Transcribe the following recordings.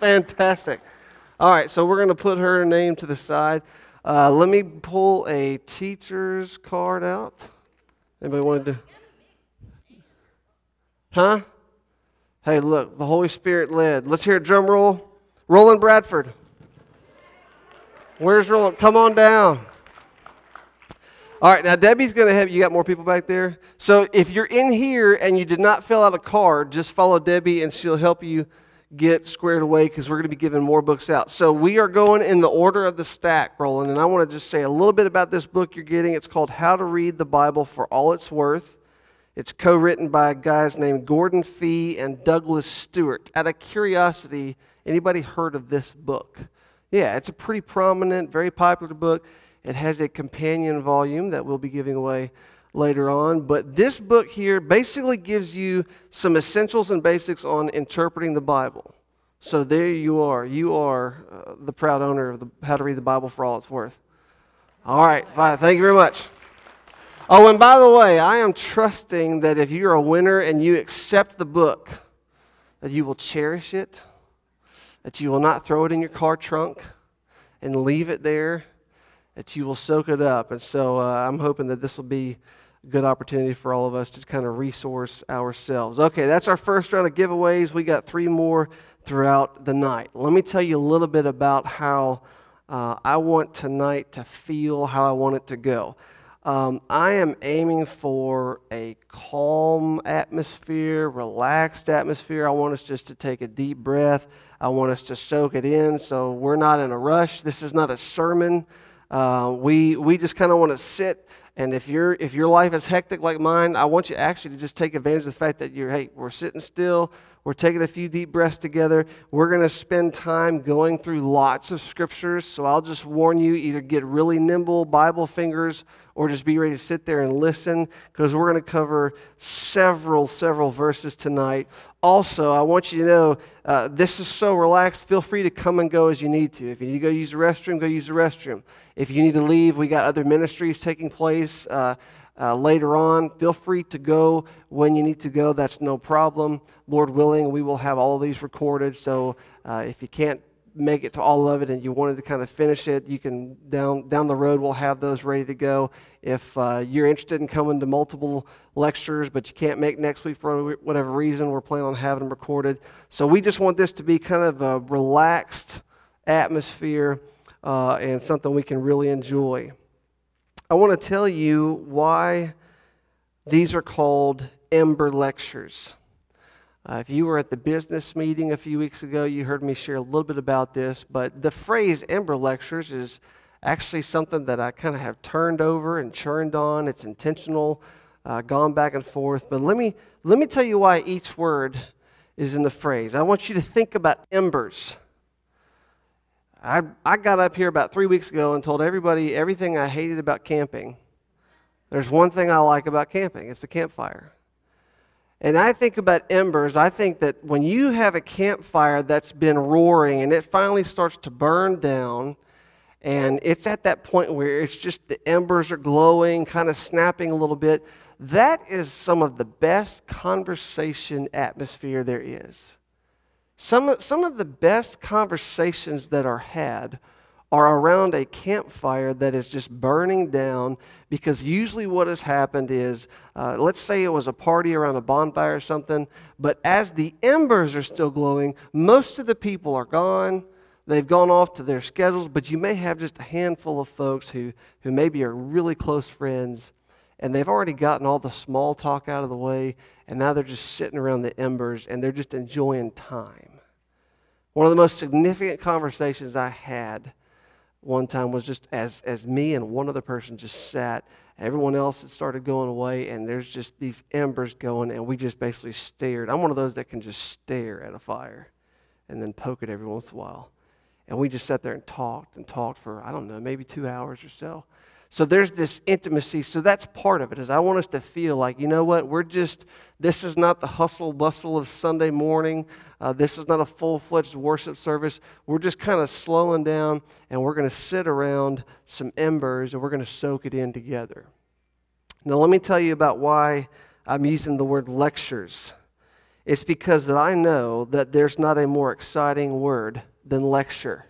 Fantastic. All right, so we're going to put her name to the side. Uh, let me pull a teacher's card out. Anybody want to? Huh? Hey, look, the Holy Spirit led. Let's hear a drum roll. Roland Bradford. Where's Roland? Come on down. All right, now Debbie's going to have you got more people back there. So if you're in here and you did not fill out a card, just follow Debbie and she'll help you get squared away because we're going to be giving more books out. So we are going in the order of the stack, Roland, and I want to just say a little bit about this book you're getting. It's called How to Read the Bible for All It's Worth. It's co-written by guys named Gordon Fee and Douglas Stuart. Out of curiosity, anybody heard of this book? Yeah, it's a pretty prominent, very popular book. It has a companion volume that we'll be giving away later on. But this book here basically gives you some essentials and basics on interpreting the Bible. So there you are. You are uh, the proud owner of the, How to Read the Bible for All It's Worth. All right, fine. Thank you very much. Oh, and by the way, I am trusting that if you're a winner and you accept the book, that you will cherish it, that you will not throw it in your car trunk and leave it there, that you will soak it up. And so uh, I'm hoping that this will be good opportunity for all of us to kind of resource ourselves. Okay, that's our first round of giveaways. We got three more throughout the night. Let me tell you a little bit about how uh, I want tonight to feel, how I want it to go. Um, I am aiming for a calm atmosphere, relaxed atmosphere. I want us just to take a deep breath. I want us to soak it in so we're not in a rush. This is not a sermon. Uh, we, we just kind of want to sit. And if, you if your life is hectic like mine, I want you actually to just take advantage of the fact that you're, hey, we're sitting still. We're taking a few deep breaths together. We're going to spend time going through lots of scriptures. So I'll just warn you either get really nimble Bible fingers or just be ready to sit there and listen because we're going to cover several, several verses tonight. Also, I want you to know uh, this is so relaxed. Feel free to come and go as you need to. If you need to go use the restroom, go use the restroom. If you need to leave, we got other ministries taking place. Uh, uh, later on. Feel free to go when you need to go. That's no problem. Lord willing, we will have all of these recorded. So uh, if you can't make it to all of it and you wanted to kind of finish it, you can down down the road. We'll have those ready to go. If uh, you're interested in coming to multiple lectures, but you can't make next week for whatever reason, we're planning on having them recorded. So we just want this to be kind of a relaxed atmosphere uh, and something we can really enjoy. I want to tell you why these are called Ember Lectures. Uh, if you were at the business meeting a few weeks ago, you heard me share a little bit about this, but the phrase Ember Lectures is actually something that I kind of have turned over and churned on. It's intentional, uh, gone back and forth. But let me, let me tell you why each word is in the phrase. I want you to think about embers. I, I got up here about three weeks ago and told everybody everything I hated about camping. There's one thing I like about camping it's the campfire. And I think about embers. I think that when you have a campfire that's been roaring and it finally starts to burn down, and it's at that point where it's just the embers are glowing, kind of snapping a little bit, that is some of the best conversation atmosphere there is. Some, some of the best conversations that are had are around a campfire that is just burning down because usually what has happened is uh, let's say it was a party around a bonfire or something but as the embers are still glowing most of the people are gone. They've gone off to their schedules but you may have just a handful of folks who, who maybe are really close friends and they've already gotten all the small talk out of the way and now they're just sitting around the embers and they're just enjoying time one of the most significant conversations I had one time was just as, as me and one other person just sat. Everyone else had started going away, and there's just these embers going, and we just basically stared. I'm one of those that can just stare at a fire and then poke it every once in a while. And we just sat there and talked and talked for, I don't know, maybe two hours or so. So there's this intimacy. So that's part of it. Is I want us to feel like you know what we're just. This is not the hustle bustle of Sunday morning. Uh, this is not a full fledged worship service. We're just kind of slowing down, and we're going to sit around some embers, and we're going to soak it in together. Now let me tell you about why I'm using the word lectures. it's because that I know that there's not a more exciting word than lecture.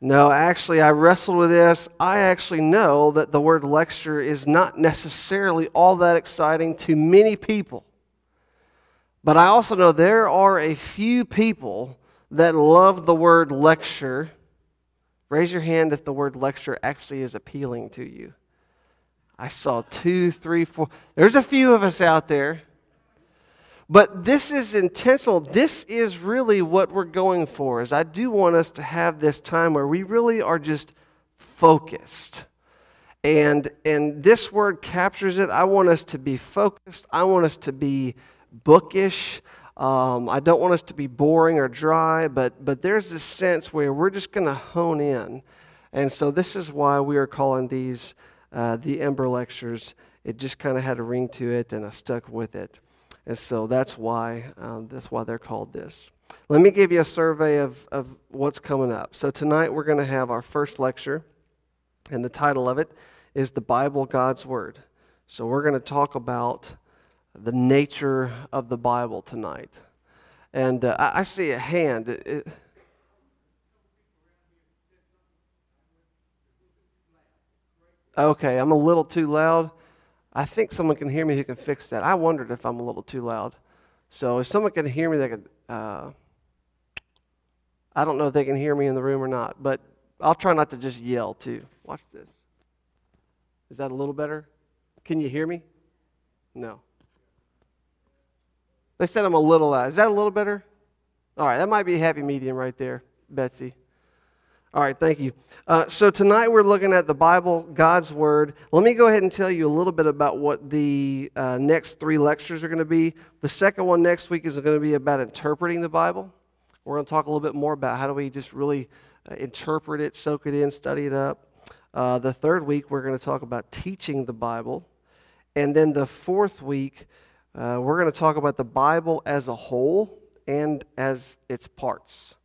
No, actually, I wrestled with this. I actually know that the word lecture is not necessarily all that exciting to many people. But I also know there are a few people that love the word lecture. Raise your hand if the word lecture actually is appealing to you. I saw two, three, four. There's a few of us out there. But this is intentional. This is really what we're going for. Is I do want us to have this time where we really are just focused. And and this word captures it. I want us to be focused. I want us to be bookish. Um, I don't want us to be boring or dry, but but there's this sense where we're just going to hone in, and so this is why we are calling these uh, the Ember lectures. It just kind of had a ring to it, and I stuck with it. And so that's why, um, that's why they're called this. Let me give you a survey of, of what's coming up. So tonight we're going to have our first lecture, and the title of it is The Bible, God's Word. So we're going to talk about the nature of the Bible tonight. And uh, I, I, see a hand. It, it, okay, I'm a little too loud. I think someone can hear me who can fix that. I wondered if I'm a little too loud. So if someone can hear me, they could. Uh, I don't know if they can hear me in the room or not, but I'll try not to just yell too. Watch this. Is that a little better? Can you hear me? No. They said I'm a little loud. Is that a little better? All right, that might be a happy medium right there, Betsy. All right, thank you. Uh, so tonight we're looking at the Bible, God's Word. Let me go ahead and tell you a little bit about what the uh, next three lectures are going to be. The second one next week is going to be about interpreting the Bible. We're going to talk a little bit more about how do we just really uh, interpret it, soak it in, study it up. Uh, the third week we're going to talk about teaching the Bible, and then the fourth week uh, we're going to talk about the Bible as a whole and as its parts.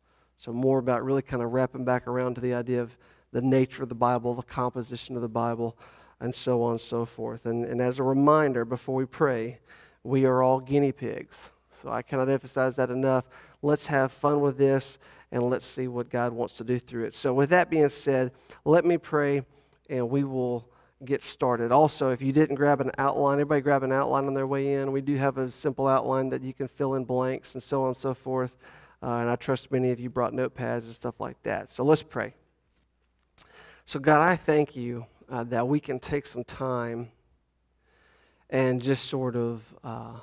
So, more about really kind of wrapping back around to the idea of the nature of the Bible, the composition of the Bible, and so on and so forth. And, and as a reminder, before we pray, we are all guinea pigs. So, I cannot emphasize that enough. Let's have fun with this and let's see what God wants to do through it. So, with that being said, let me pray and we will get started. Also, if you didn't grab an outline, everybody grab an outline on their way in. We do have a simple outline that you can fill in blanks and so on and so forth. Uh, and I trust many of you brought notepads and stuff like that. So let's pray. So, God, I thank you uh, that we can take some time and just sort of uh,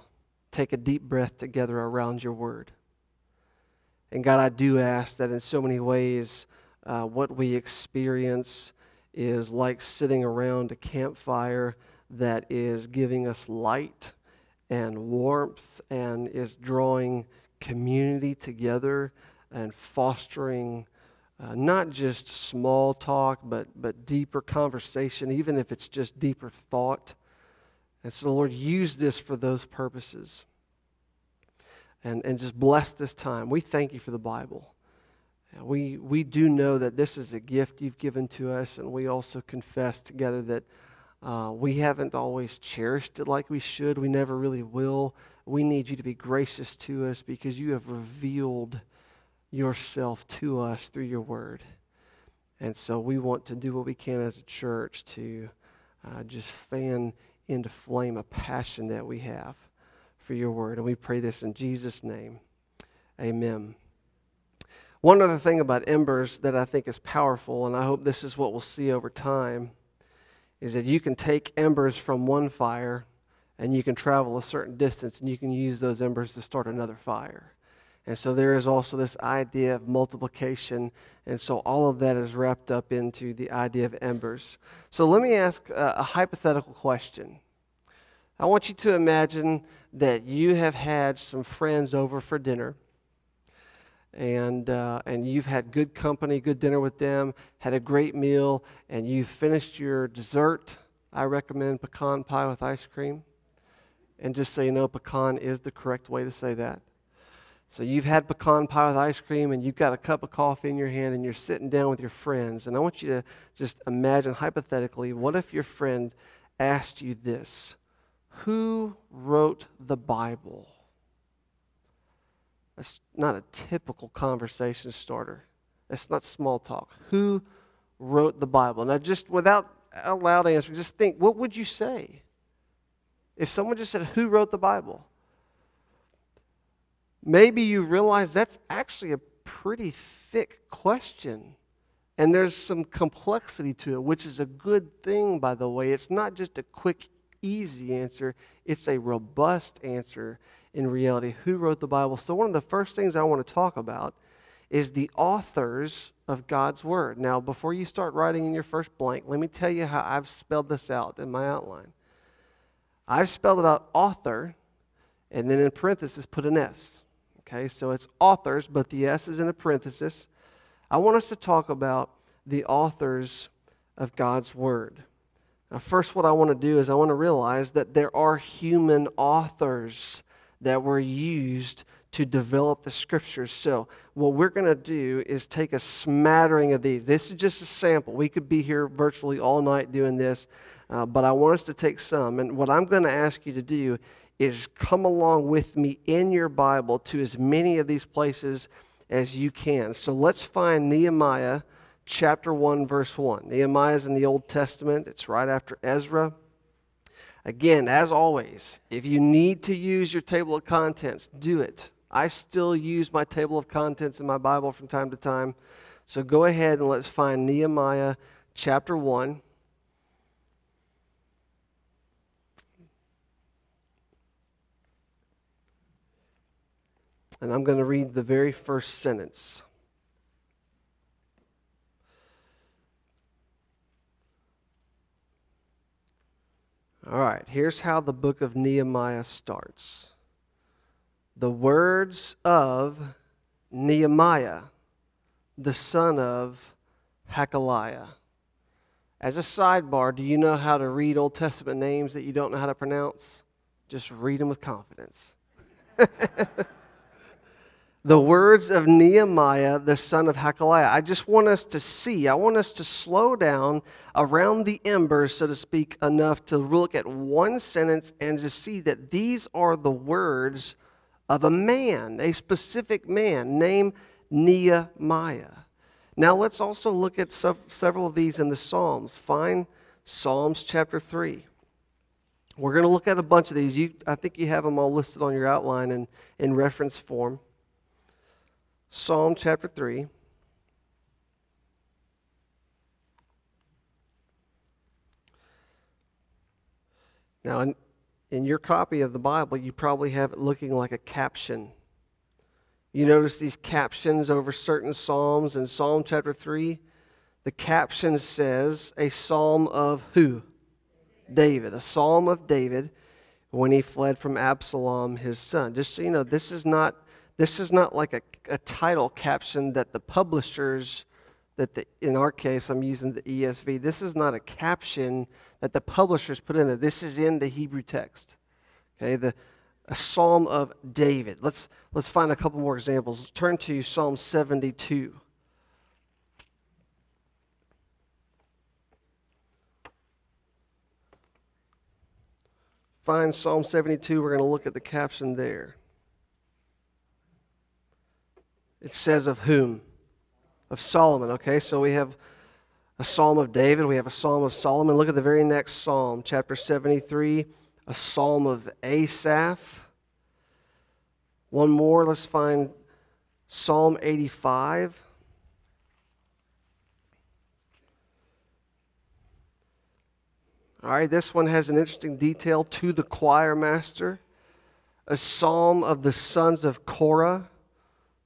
take a deep breath together around your word. And God, I do ask that in so many ways, uh, what we experience is like sitting around a campfire that is giving us light and warmth and is drawing community together and fostering uh, not just small talk, but, but deeper conversation, even if it's just deeper thought. And so, Lord, use this for those purposes. And, and just bless this time. We thank you for the Bible. We, we do know that this is a gift you've given to us, and we also confess together that uh, we haven't always cherished it like we should. We never really will we need you to be gracious to us because you have revealed yourself to us through your word. And so we want to do what we can as a church to uh, just fan into flame a passion that we have for your word. And we pray this in Jesus' name. Amen. One other thing about embers that I think is powerful, and I hope this is what we'll see over time, is that you can take embers from one fire and you can travel a certain distance and you can use those embers to start another fire. And so there is also this idea of multiplication. And so all of that is wrapped up into the idea of embers. So let me ask a, a hypothetical question. I want you to imagine that you have had some friends over for dinner. And, uh, and you've had good company, good dinner with them, had a great meal, and you've finished your dessert. I recommend pecan pie with ice cream. And just so you know, pecan is the correct way to say that. So you've had pecan pie with ice cream and you've got a cup of coffee in your hand and you're sitting down with your friends. And I want you to just imagine hypothetically what if your friend asked you this Who wrote the Bible? That's not a typical conversation starter. That's not small talk. Who wrote the Bible? Now, just without a loud answer, just think what would you say if someone just said, Who wrote the Bible? Maybe you realize that's actually a pretty thick question. And there's some complexity to it, which is a good thing, by the way. It's not just a quick, easy answer, it's a robust answer in reality. Who wrote the Bible? So, one of the first things I want to talk about is the authors of God's Word. Now, before you start writing in your first blank, let me tell you how I've spelled this out in my outline. I've spelled it out author, and then in parentheses put an S. Okay, so it's authors, but the S is in a parenthesis. I want us to talk about the authors of God's Word. Now, first, what I want to do is I want to realize that there are human authors that were used to develop the scriptures. So, what we're going to do is take a smattering of these. This is just a sample. We could be here virtually all night doing this, uh, but I want us to take some. And what I'm going to ask you to do is come along with me in your Bible to as many of these places as you can. So, let's find Nehemiah chapter 1, verse 1. Nehemiah is in the Old Testament, it's right after Ezra. Again, as always, if you need to use your table of contents, do it. I still use my table of contents in my Bible from time to time. So go ahead and let's find Nehemiah chapter 1. And I'm going to read the very first sentence. All right, here's how the book of Nehemiah starts. The words of Nehemiah, the son of Hacaliah. As a sidebar, do you know how to read Old Testament names that you don't know how to pronounce? Just read them with confidence. the words of Nehemiah, the son of Hacaliah. I just want us to see, I want us to slow down around the embers, so to speak, enough to look at one sentence and to see that these are the words of a man, a specific man named Nehemiah. Now let's also look at several of these in the Psalms. Find Psalms chapter 3. We're going to look at a bunch of these. You, I think you have them all listed on your outline in, in reference form. Psalm chapter 3. Now, in, in your copy of the Bible, you probably have it looking like a caption. You notice these captions over certain Psalms in Psalm chapter 3. The caption says, A psalm of who? David. A psalm of David when he fled from Absalom, his son. Just so you know, this is not this is not like a, a title caption that the publishers, that the, in our case, I'm using the ESV, this is not a caption that the publishers put in there. This is in the Hebrew text. Okay, the a psalm of David. Let's, let's find a couple more examples. Let's turn to Psalm 72. Find Psalm 72. We're going to look at the caption there. It says of whom? Of Solomon. Okay, so we have a psalm of David, we have a psalm of Solomon. Look at the very next psalm, chapter 73, a psalm of Asaph. One more, let's find Psalm 85. All right, this one has an interesting detail to the choir master, a psalm of the sons of Korah.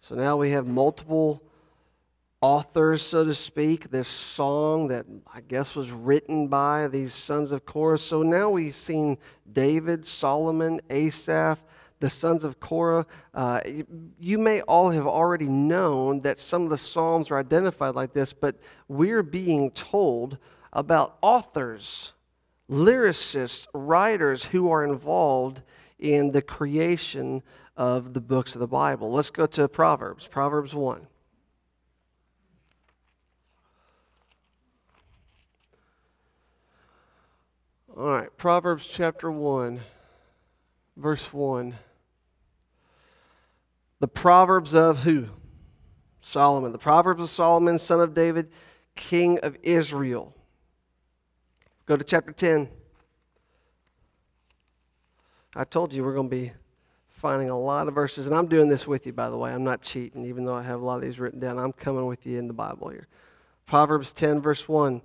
So now we have multiple authors, so to speak, this song that I guess was written by these sons of Korah. So now we've seen David, Solomon, Asaph, the sons of Korah. Uh, you may all have already known that some of the Psalms are identified like this, but we're being told about authors, lyricists, writers who are involved in the creation of the books of the Bible. Let's go to Proverbs, Proverbs 1. All right, Proverbs chapter 1, verse 1. The Proverbs of who? Solomon. The Proverbs of Solomon, son of David, king of Israel. Go to chapter 10. I told you we're going to be finding a lot of verses, and I'm doing this with you, by the way. I'm not cheating, even though I have a lot of these written down. I'm coming with you in the Bible here. Proverbs 10, verse 1,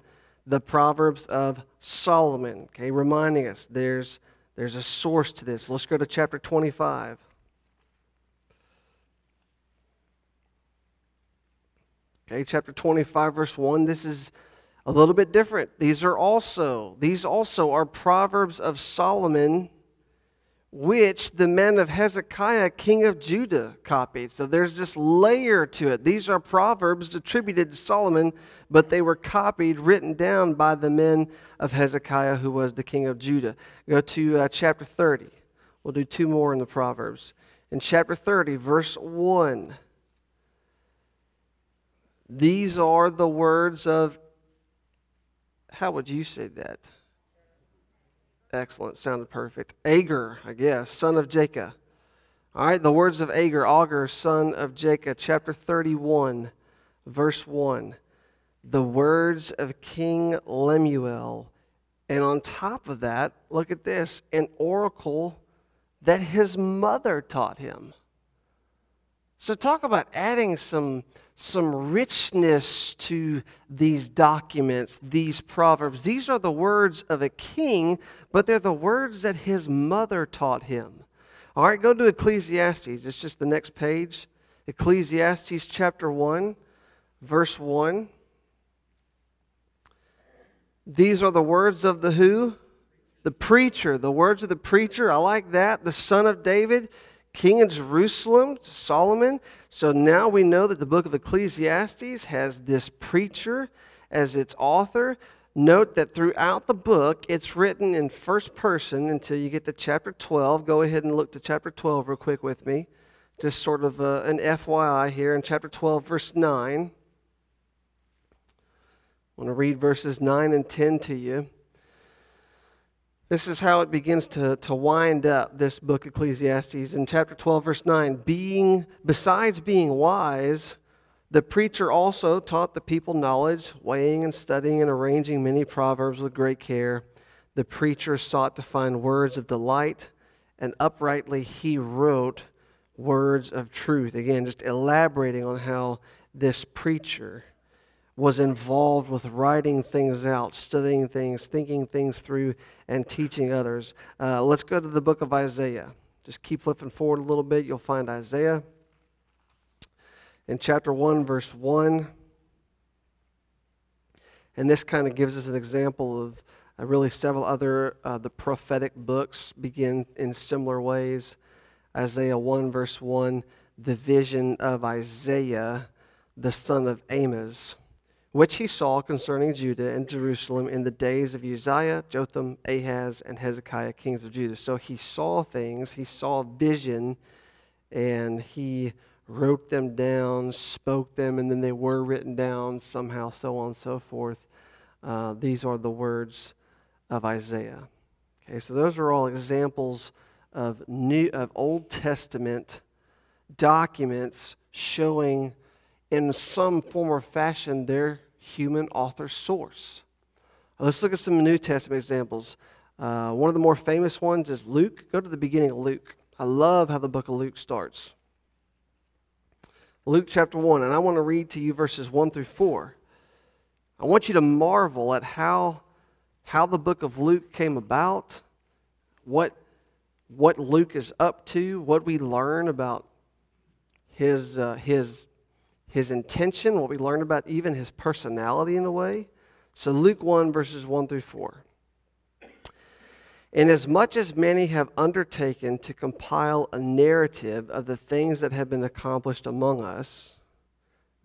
the Proverbs of Solomon, okay, reminding us there's, there's a source to this. Let's go to chapter 25. Okay, chapter 25, verse 1. This is a little bit different. These are also, these also are Proverbs of Solomon which the men of Hezekiah, king of Judah, copied. So there's this layer to it. These are proverbs attributed to Solomon, but they were copied, written down by the men of Hezekiah, who was the king of Judah. Go to uh, chapter 30. We'll do two more in the Proverbs. In chapter 30, verse 1, these are the words of, how would you say that? Excellent. Sounded perfect. Agur, I guess, son of Jacob. All right, the words of Agur, Agur, son of Jacob, chapter 31, verse 1. The words of King Lemuel. And on top of that, look at this an oracle that his mother taught him. So, talk about adding some, some richness to these documents, these proverbs. These are the words of a king, but they're the words that his mother taught him. All right, go to Ecclesiastes. It's just the next page. Ecclesiastes chapter 1, verse 1. These are the words of the who? The preacher. The words of the preacher. I like that. The son of David king of Jerusalem, Solomon. So now we know that the book of Ecclesiastes has this preacher as its author. Note that throughout the book, it's written in first person until you get to chapter 12. Go ahead and look to chapter 12 real quick with me. Just sort of uh, an FYI here in chapter 12, verse 9. I want to read verses 9 and 10 to you. This is how it begins to, to wind up this book, Ecclesiastes. In chapter 12, verse 9, being, besides being wise, the preacher also taught the people knowledge, weighing and studying and arranging many proverbs with great care. The preacher sought to find words of delight, and uprightly he wrote words of truth. Again, just elaborating on how this preacher was involved with writing things out, studying things, thinking things through, and teaching others. Uh, let's go to the book of Isaiah. Just keep flipping forward a little bit. You'll find Isaiah in chapter 1, verse 1. And this kind of gives us an example of uh, really several other uh, the prophetic books begin in similar ways. Isaiah 1, verse 1, the vision of Isaiah, the son of Amos which he saw concerning Judah and Jerusalem in the days of Uzziah, Jotham, Ahaz, and Hezekiah, kings of Judah. So he saw things, he saw vision, and he wrote them down, spoke them, and then they were written down somehow, so on and so forth. Uh, these are the words of Isaiah. Okay, so those are all examples of new of Old Testament documents showing in some form or fashion their human author source. Let's look at some New Testament examples. Uh, one of the more famous ones is Luke. Go to the beginning of Luke. I love how the book of Luke starts. Luke chapter 1, and I want to read to you verses 1 through 4. I want you to marvel at how, how the book of Luke came about, what, what Luke is up to, what we learn about his, uh, his his intention, what we learn about even his personality in a way. So, Luke 1, verses 1 through 4. Inasmuch as many have undertaken to compile a narrative of the things that have been accomplished among us,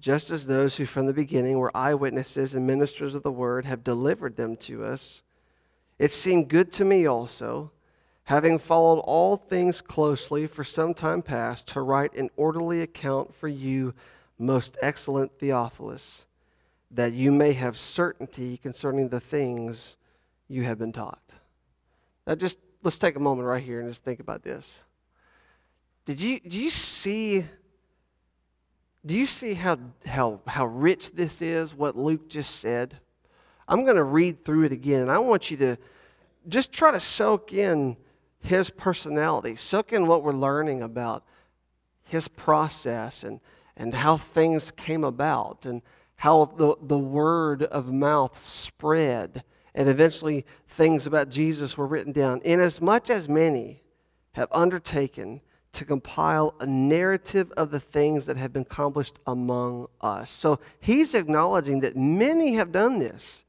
just as those who from the beginning were eyewitnesses and ministers of the word have delivered them to us, it seemed good to me also, having followed all things closely for some time past, to write an orderly account for you most excellent Theophilus, that you may have certainty concerning the things you have been taught. Now, just let's take a moment right here and just think about this. Did you, do you see Do you see how, how, how rich this is, what Luke just said? I'm going to read through it again, and I want you to just try to soak in his personality, soak in what we're learning about his process and, and how things came about and how the, the word of mouth spread and eventually things about Jesus were written down. Inasmuch as much as many have undertaken to compile a narrative of the things that have been accomplished among us. So he's acknowledging that many have done this.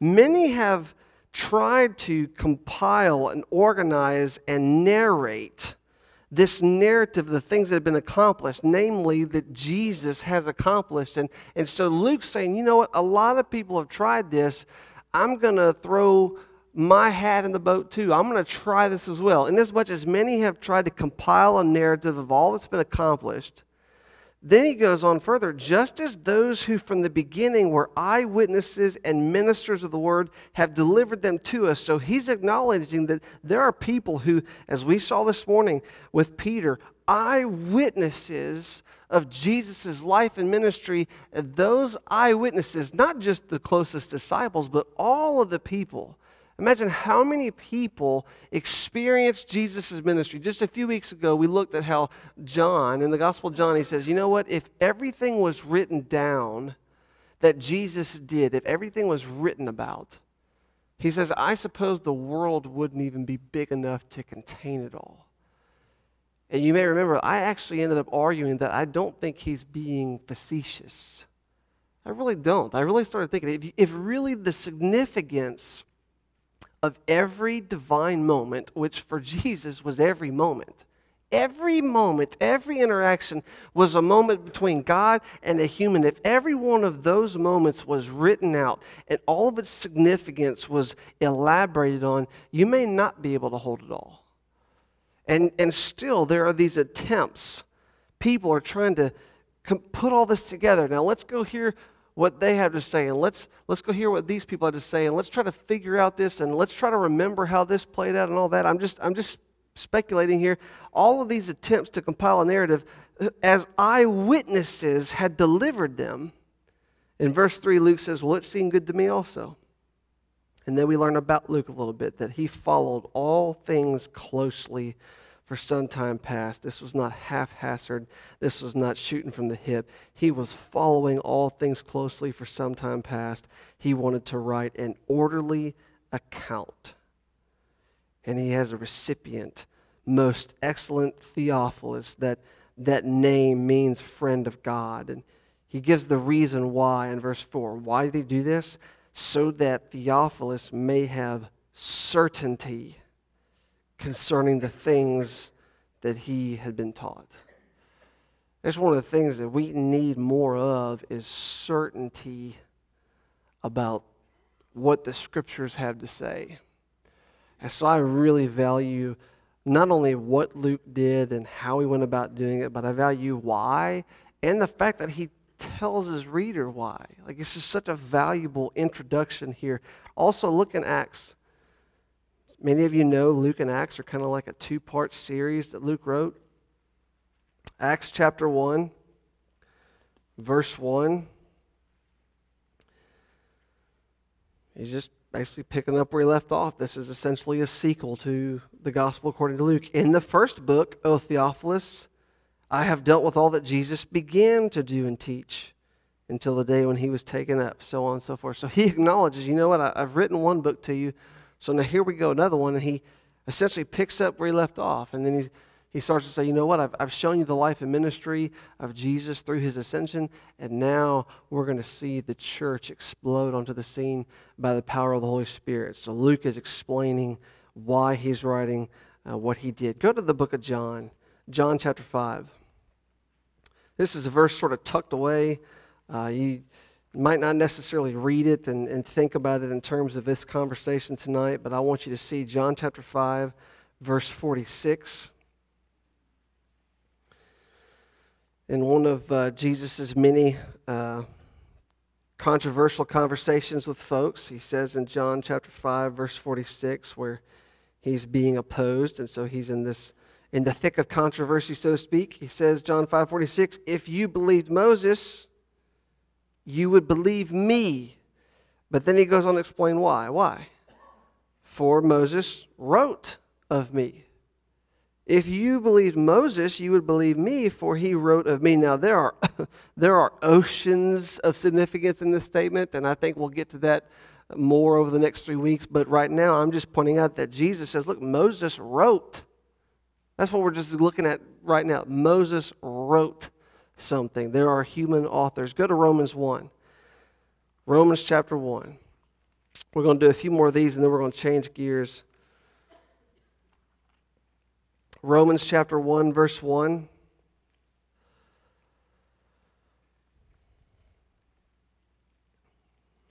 Many have tried to compile and organize and narrate this narrative the things that have been accomplished, namely that Jesus has accomplished. And, and so Luke's saying, you know what? A lot of people have tried this. I'm going to throw my hat in the boat too. I'm going to try this as well. And as much as many have tried to compile a narrative of all that's been accomplished, then he goes on further just as those who from the beginning were eyewitnesses and ministers of the word have delivered them to us. So he's acknowledging that there are people who, as we saw this morning with Peter, eyewitnesses of Jesus' life and ministry. Those eyewitnesses, not just the closest disciples, but all of the people Imagine how many people experienced Jesus' ministry. Just a few weeks ago, we looked at how John, in the Gospel of John, he says, You know what? If everything was written down that Jesus did, if everything was written about, he says, I suppose the world wouldn't even be big enough to contain it all. And you may remember, I actually ended up arguing that I don't think he's being facetious. I really don't. I really started thinking if, if really the significance of every divine moment, which for Jesus was every moment. Every moment, every interaction was a moment between God and a human. If every one of those moments was written out and all of its significance was elaborated on, you may not be able to hold it all. And, and still, there are these attempts. People are trying to put all this together. Now, let's go here what they have to say and let's let's go hear what these people have to say and let's try to figure out this and let's try to remember how this played out and all that. I'm just i'm just speculating here. All of these attempts to compile a narrative uh, as eyewitnesses had delivered them. In verse 3 luke says well it seemed good to me also. And then we learn about luke a little bit that he followed all things closely for some time past. This was not haphazard. This was not shooting from the hip. He was following all things closely for some time past. He wanted to write an orderly account. And he has a recipient, most excellent Theophilus, that that name means friend of God. And he gives the reason why in verse 4. Why did he do this? So that Theophilus may have certainty concerning the things that he had been taught. That's one of the things that we need more of is certainty about what the scriptures have to say. And so I really value not only what Luke did and how he went about doing it, but I value why and the fact that he tells his reader why. Like, this is such a valuable introduction here. Also, look in Acts Many of you know Luke and Acts are kind of like a two part series that Luke wrote. Acts chapter 1, verse 1. He's just basically picking up where he left off. This is essentially a sequel to the Gospel according to Luke. In the first book, O Theophilus, I have dealt with all that Jesus began to do and teach until the day when he was taken up, so on and so forth. So he acknowledges, you know what, I, have written one book to you so now here we go, another one, and he essentially picks up where he left off. And then he, he starts to say, You know what? I've, I've shown you the life and ministry of Jesus through his ascension, and now we're going to see the church explode onto the scene by the power of the Holy Spirit. So Luke is explaining why he's writing uh, what he did. Go to the book of John, John chapter 5. This is a verse sort of tucked away. Uh, you, might not necessarily read it and, and think about it in terms of this conversation tonight, but I want you to see John chapter 5, verse 46. In one of uh, Jesus' many uh, controversial conversations with folks, he says in John chapter 5, verse 46, where he's being opposed, and so he's in this in the thick of controversy, so to speak. He says, John 5 46, if you believed Moses, you would believe me. But then he goes on to explain why. Why? For Moses wrote of me. If you believed Moses, you would believe me, for he wrote of me. Now, there are, there are oceans of significance in this statement, and I think we'll get to that more over the next three weeks. But right now, I'm just pointing out that Jesus says, look, Moses wrote. That's what we're just looking at right now. Moses wrote something. There are human authors. Go to Romans 1. Romans chapter 1. We're going to do a few more of these, and then we're going to change gears Romans chapter 1, verse 1.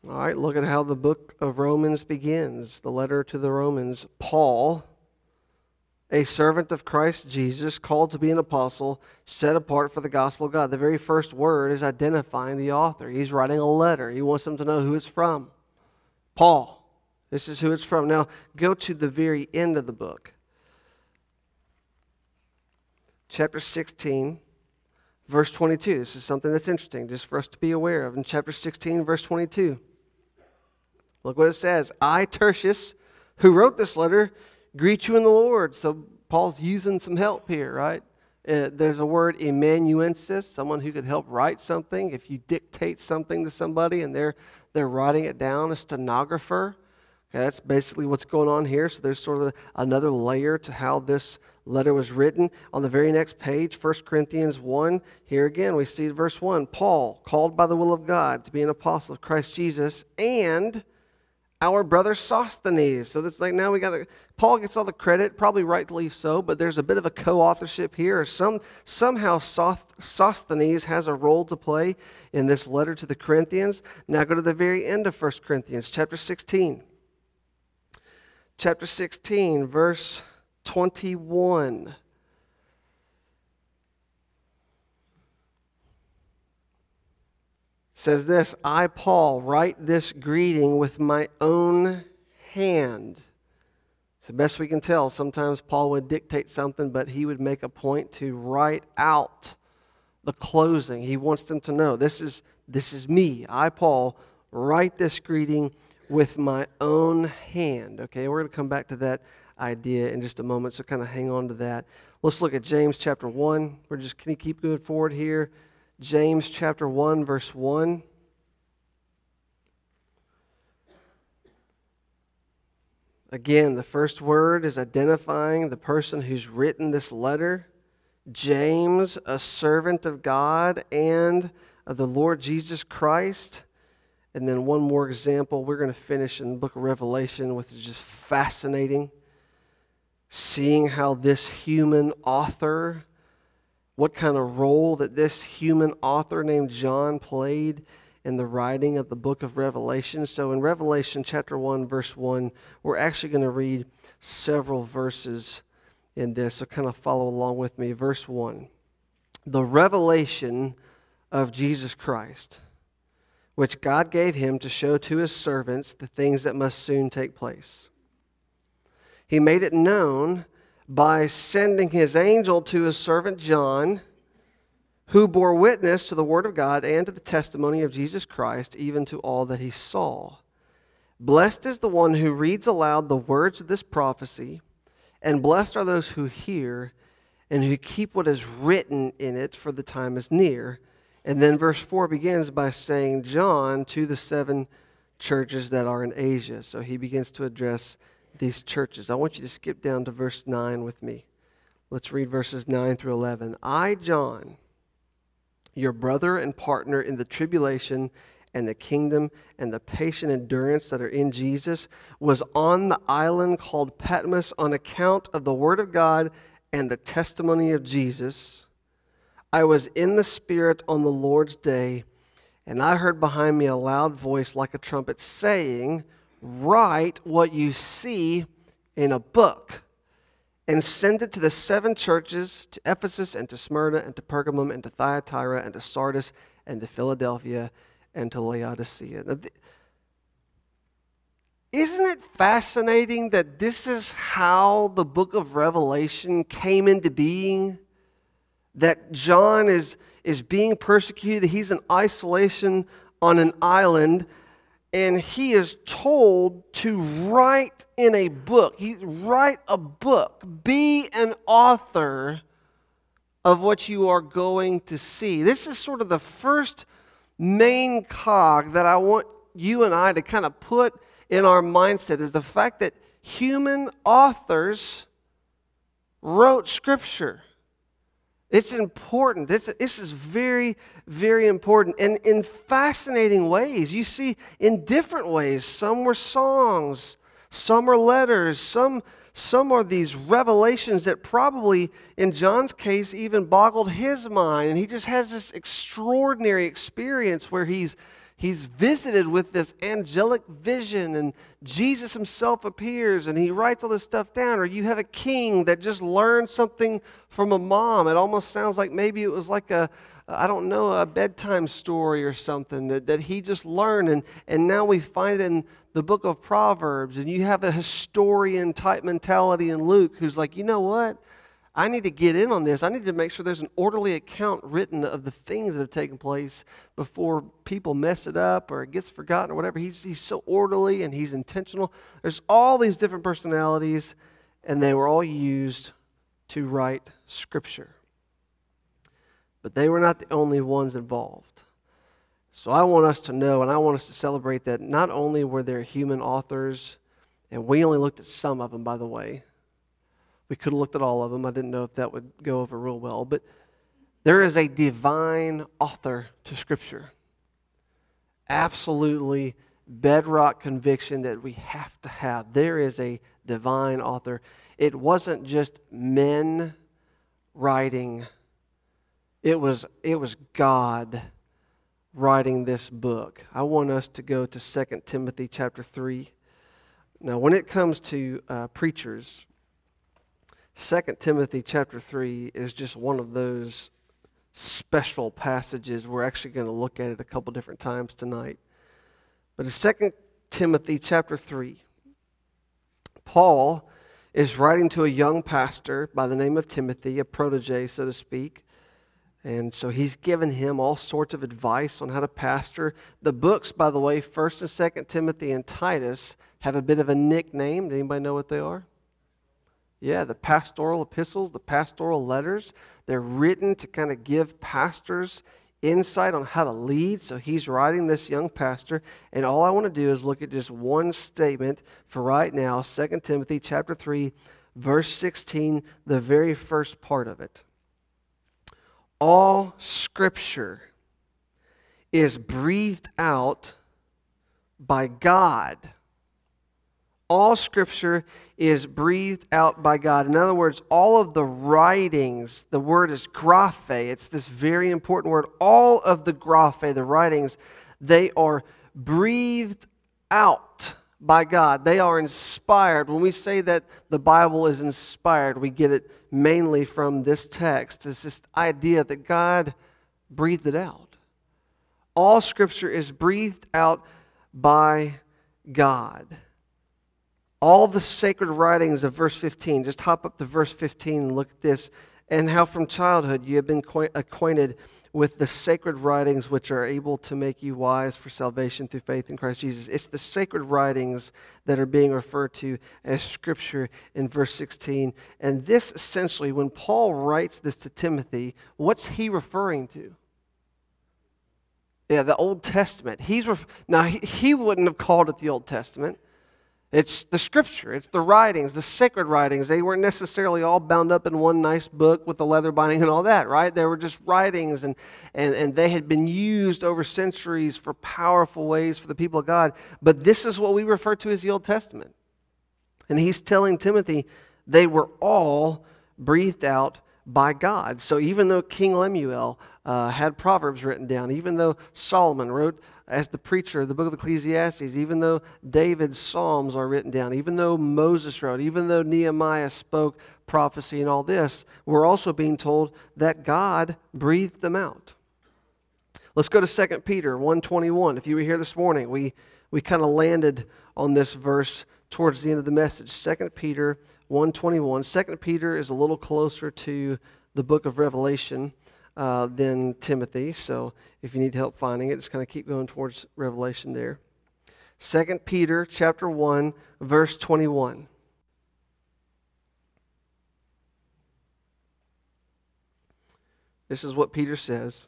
All right, look at how the book of Romans begins. The letter to the Romans. Paul, a servant of Christ Jesus, called to be an apostle, set apart for the gospel of God. The very first word is identifying the author. He's writing a letter, he wants them to know who it's from. Paul. This is who it's from. Now, go to the very end of the book chapter 16, verse 22. This is something that's interesting just for us to be aware of. In chapter 16, verse 22, look what it says I, Tertius, who wrote this letter, greet you in the Lord. So Paul's using some help here, right? Uh, there's a word amanuensis, someone who could help write something. If you dictate something to somebody and they're, they're writing it down, a stenographer. Okay, that's basically what's going on here. So there's sort of another layer to how this letter was written. On the very next page, 1 Corinthians 1, here again we see verse 1 Paul, called by the will of God to be an apostle of Christ Jesus, and our brother Sosthenes. So that's like now we got Paul gets all the credit, probably rightly so, but there's a bit of a co-authorship here. Some somehow Sosthenes has a role to play in this letter to the Corinthians. Now go to the very end of 1 Corinthians, chapter 16. Chapter 16, verse 21. Says this I, Paul, write this greeting with my own hand. The best we can tell. Sometimes Paul would dictate something, but he would make a point to write out the closing. He wants them to know this is, this is me. I, Paul, write this greeting with my own hand. Okay, we're going to come back to that idea in just a moment, so kind of hang on to that. Let's look at James chapter 1. We're just going to keep going forward here. James chapter 1, verse 1. Again, the first word is identifying the person who's written this letter. James, a servant of God and of the Lord Jesus Christ. And then one more example. We're going to finish in the book of Revelation, which is just fascinating seeing how this human author, what kind of role that this human author named John played in the writing of the book of Revelation. So in Revelation chapter 1, verse 1, we're actually going to read several verses in this. So kind of follow along with me. Verse 1 The revelation of Jesus Christ, which God gave him to show to his servants the things that must soon take place. He made it known by sending his angel to his servant John, who bore witness to the word of God and to the testimony of Jesus Christ, even to all that he saw. Blessed is the one who reads aloud the words of this prophecy, and blessed are those who hear and who keep what is written in it, for the time is near. And then verse 4 begins by saying, John to the seven churches that are in Asia. So he begins to address these churches. I want you to skip down to verse 9 with me. Let's read verses 9 through 11. I, John, your brother and partner in the tribulation and the kingdom and the patient endurance that are in Jesus, was on the island called Patmos on account of the word of God and the testimony of Jesus. I was in the Spirit on the Lord's day, and I heard behind me a loud voice like a trumpet saying, write what you see in a book and send it to the seven churches to Ephesus and to Smyrna and to Pergamum and to Thyatira and to Sardis and to Philadelphia and to Laodicea. Now, isn't it fascinating that this is how the book of Revelation came into being? That John is, is being persecuted, he's in isolation on an island, and he is told to write in a book. He write a book, be an author of what you are going to see. This is sort of the first main cog that I want you and I to kind of put in our mindset is the fact that human authors wrote scripture. It's important. This, this is very, very important. And in fascinating ways, you see in different ways. Some were songs, some are letters, some, some are these revelations that probably, in John's case, even boggled his mind. And he just has this extraordinary experience where he's he's visited with this angelic vision and Jesus himself appears and he writes all this stuff down. Or you have a king that just learned something from a mom. It almost sounds like maybe it was like a, I don't know, a bedtime story or something that, that he just learned. And, and now we find it in the book of Proverbs. And you have a historian type mentality in Luke who's like, you know what? I need to get in on this. I need to make sure there's an orderly account written of the things that have taken place before people mess it up or it gets forgotten or whatever. He's, he's so orderly and he's intentional. There's all these different personalities, and they were all used to write Scripture. But they were not the only ones involved. So I want us to know, and I want us to celebrate that not only were there human authors, and we only looked at some of them, by the way we could have looked at all of them. I didn't know if that would go over real well. But there is a divine author to Scripture. Absolutely bedrock conviction that we have to have. There is a divine author. It wasn't just men writing, it was, it was God writing this book. I want us to go to 2 Timothy chapter 3. Now, when it comes to uh, preachers, Second Timothy chapter 3 is just one of those special passages. We're actually going to look at it a couple different times tonight. But in Second Timothy chapter 3, Paul is writing to a young pastor by the name of Timothy, a protege, so to speak. And so he's given him all sorts of advice on how to pastor. The books, by the way, 1st and 2nd Timothy and Titus, have a bit of a nickname. Does anybody know what they are? Yeah, the pastoral epistles, the pastoral letters, they're written to kind of give pastors insight on how to lead. So he's writing this young pastor, and all I want to do is look at just one statement for right now, 2 Timothy chapter 3, verse 16, the very first part of it. All scripture is breathed out by God all scripture is breathed out by God. In other words, all of the writings, the word is graphe. It's this very important word. All of the graphe, the writings, they are breathed out by God. They are inspired. When we say that the Bible is inspired, we get it mainly from this text. It's this idea that God breathed it out. All scripture is breathed out by God all the sacred writings of verse 15. Just hop up to verse 15 and look at this. And how from childhood you have been acquainted with the sacred writings which are able to make you wise for salvation through faith in Christ Jesus. It's the sacred writings that are being referred to as Scripture in verse 16. And this essentially, when Paul writes this to Timothy, what's he referring to? Yeah, the Old Testament. He's ref- now he, he wouldn't have called it the Old Testament. It's the scripture, it's the writings, the sacred writings. They weren't necessarily all bound up in one nice book with the leather binding and all that, right? They were just writings, and, and, and they had been used over centuries for powerful ways for the people of God. But this is what we refer to as the Old Testament. And he's telling Timothy they were all breathed out by God. So even though King Lemuel uh, had Proverbs written down, even though Solomon wrote as the preacher the book of Ecclesiastes, even though David's Psalms are written down, even though Moses wrote, even though Nehemiah spoke prophecy and all this, we're also being told that God breathed them out. Let's go to 2 Peter 121. If you were here this morning, we, we kind of landed on this verse towards the end of the message. 2 Peter 121. 2 Peter is a little closer to the book of Revelation uh, than Timothy. So if you need help finding it, just kind of keep going towards Revelation there. 2 Peter chapter 1, verse 21. This is what Peter says.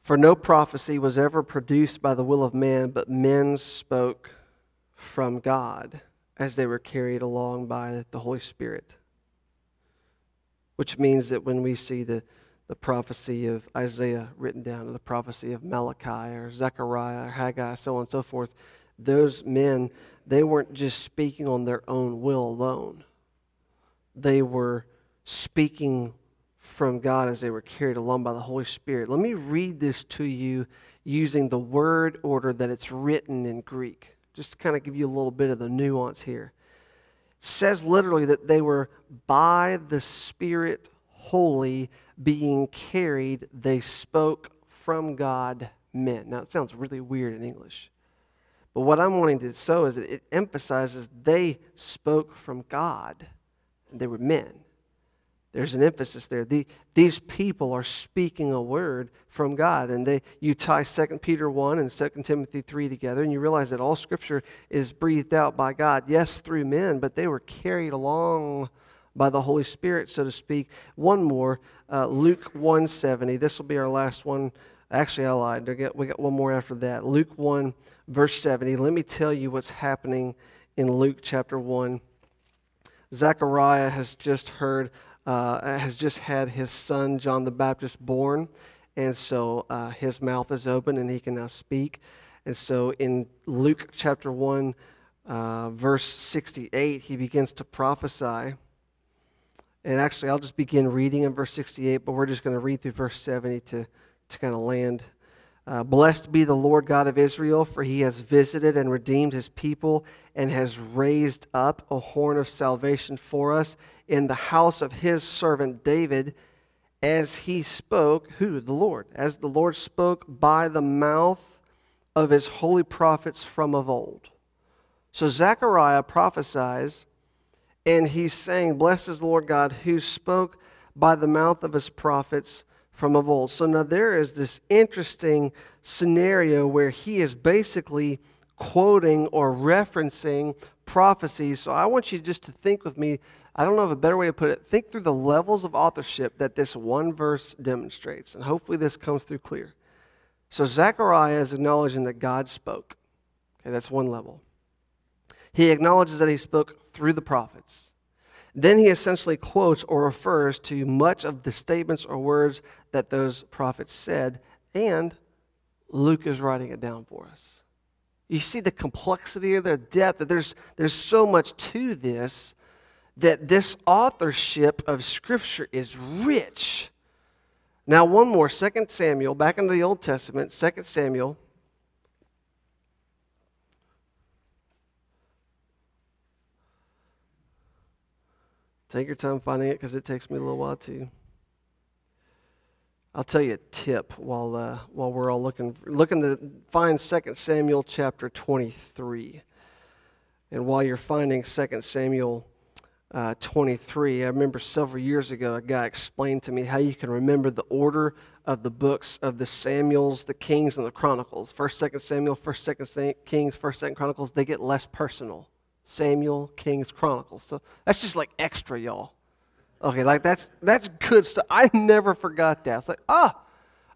For no prophecy was ever produced by the will of man, but men spoke from God as they were carried along by the Holy Spirit. Which means that when we see the, the prophecy of Isaiah written down, or the prophecy of Malachi, or Zechariah, or Haggai, so on and so forth, those men, they weren't just speaking on their own will alone. They were speaking from God as they were carried along by the Holy Spirit. Let me read this to you using the word order that it's written in Greek, just to kind of give you a little bit of the nuance here. Says literally that they were by the Spirit holy being carried, they spoke from God men. Now, it sounds really weird in English. But what I'm wanting to show is that it emphasizes they spoke from God, and they were men. There's an emphasis there. The, these people are speaking a word from God. And they, you tie 2 Peter 1 and 2 Timothy 3 together, and you realize that all Scripture is breathed out by God, yes, through men, but they were carried along by the Holy Spirit, so to speak. One more, uh, Luke 170. This will be our last one. Actually, I lied. We got one more after that. Luke 1, verse 70. Let me tell you what's happening in Luke chapter 1. Zechariah has just heard uh, has just had his son John the Baptist born, and so uh, his mouth is open and he can now speak. And so in Luke chapter 1, uh, verse 68, he begins to prophesy. And actually, I'll just begin reading in verse 68, but we're just going to read through verse 70 to, to kind of land. Uh, Blessed be the Lord God of Israel, for he has visited and redeemed his people and has raised up a horn of salvation for us in the house of his servant David, as he spoke, who? The Lord. As the Lord spoke by the mouth of his holy prophets from of old. So Zechariah prophesies, and he's saying, Blessed is the Lord God who spoke by the mouth of his prophets from of old. So now there is this interesting scenario where he is basically quoting or referencing prophecies. So I want you just to think with me I don't know of a better way to put it. Think through the levels of authorship that this one verse demonstrates, and hopefully this comes through clear. So Zechariah is acknowledging that God spoke. Okay, that's one level. He acknowledges that he spoke through the prophets. Then he essentially quotes or refers to much of the statements or words that those prophets said, and Luke is writing it down for us. You see the complexity of their depth, that there's, there's so much to this that this authorship of Scripture is rich. Now, one more, 2 Samuel, back into the Old Testament, 2 Samuel. Take your time finding it because it takes me a little while too. I'll tell you a tip while, uh, while we're all looking, looking to find 2 Samuel chapter 23. And while you're finding 2 Samuel uh, 23. I remember several years ago, a guy explained to me how you can remember the order of the books of the Samuels, the Kings, and the Chronicles. First, Second Samuel, First, Second Kings, First, Second Chronicles. They get less personal. Samuel, Kings, Chronicles. So that's just like extra, y'all. Okay, like that's that's good stuff. I never forgot that. It's like ah,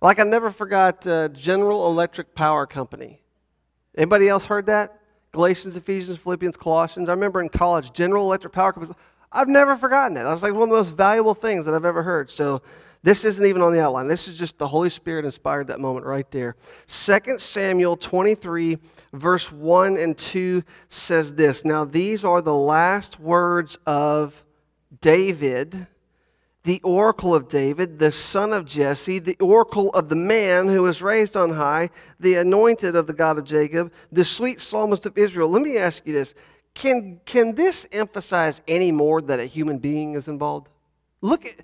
like I never forgot uh, General Electric Power Company. Anybody else heard that? Galatians, Ephesians, Philippians, Colossians. I remember in college, General Electric Power Company. I've never forgotten that. That's like one of the most valuable things that I've ever heard. So this isn't even on the outline. This is just the Holy Spirit inspired that moment right there. 2 Samuel 23, verse 1 and 2 says this Now these are the last words of David the oracle of David, the son of Jesse, the oracle of the man who was raised on high, the anointed of the God of Jacob, the sweet psalmist of Israel. Let me ask you this. Can, can this emphasize any more that a human being is involved? Look at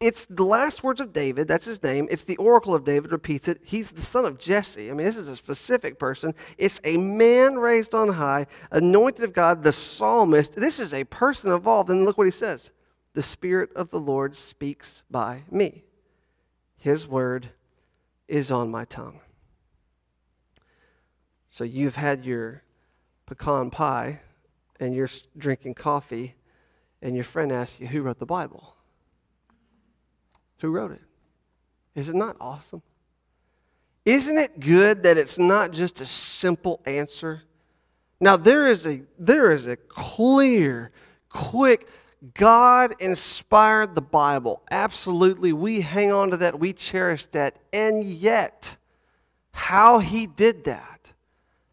it's the last words of David. That's his name. It's the oracle of David, repeats it. He's the son of Jesse. I mean, this is a specific person. It's a man raised on high, anointed of God, the psalmist. This is a person involved. And look what he says The Spirit of the Lord speaks by me, his word is on my tongue. So you've had your pecan pie and you're drinking coffee, and your friend asks you, Who wrote the Bible? Who wrote it? Is it not awesome? Isn't it good that it's not just a simple answer? Now there is a there is a clear, quick God inspired the Bible. Absolutely. We hang on to that, we cherish that. And yet, how he did that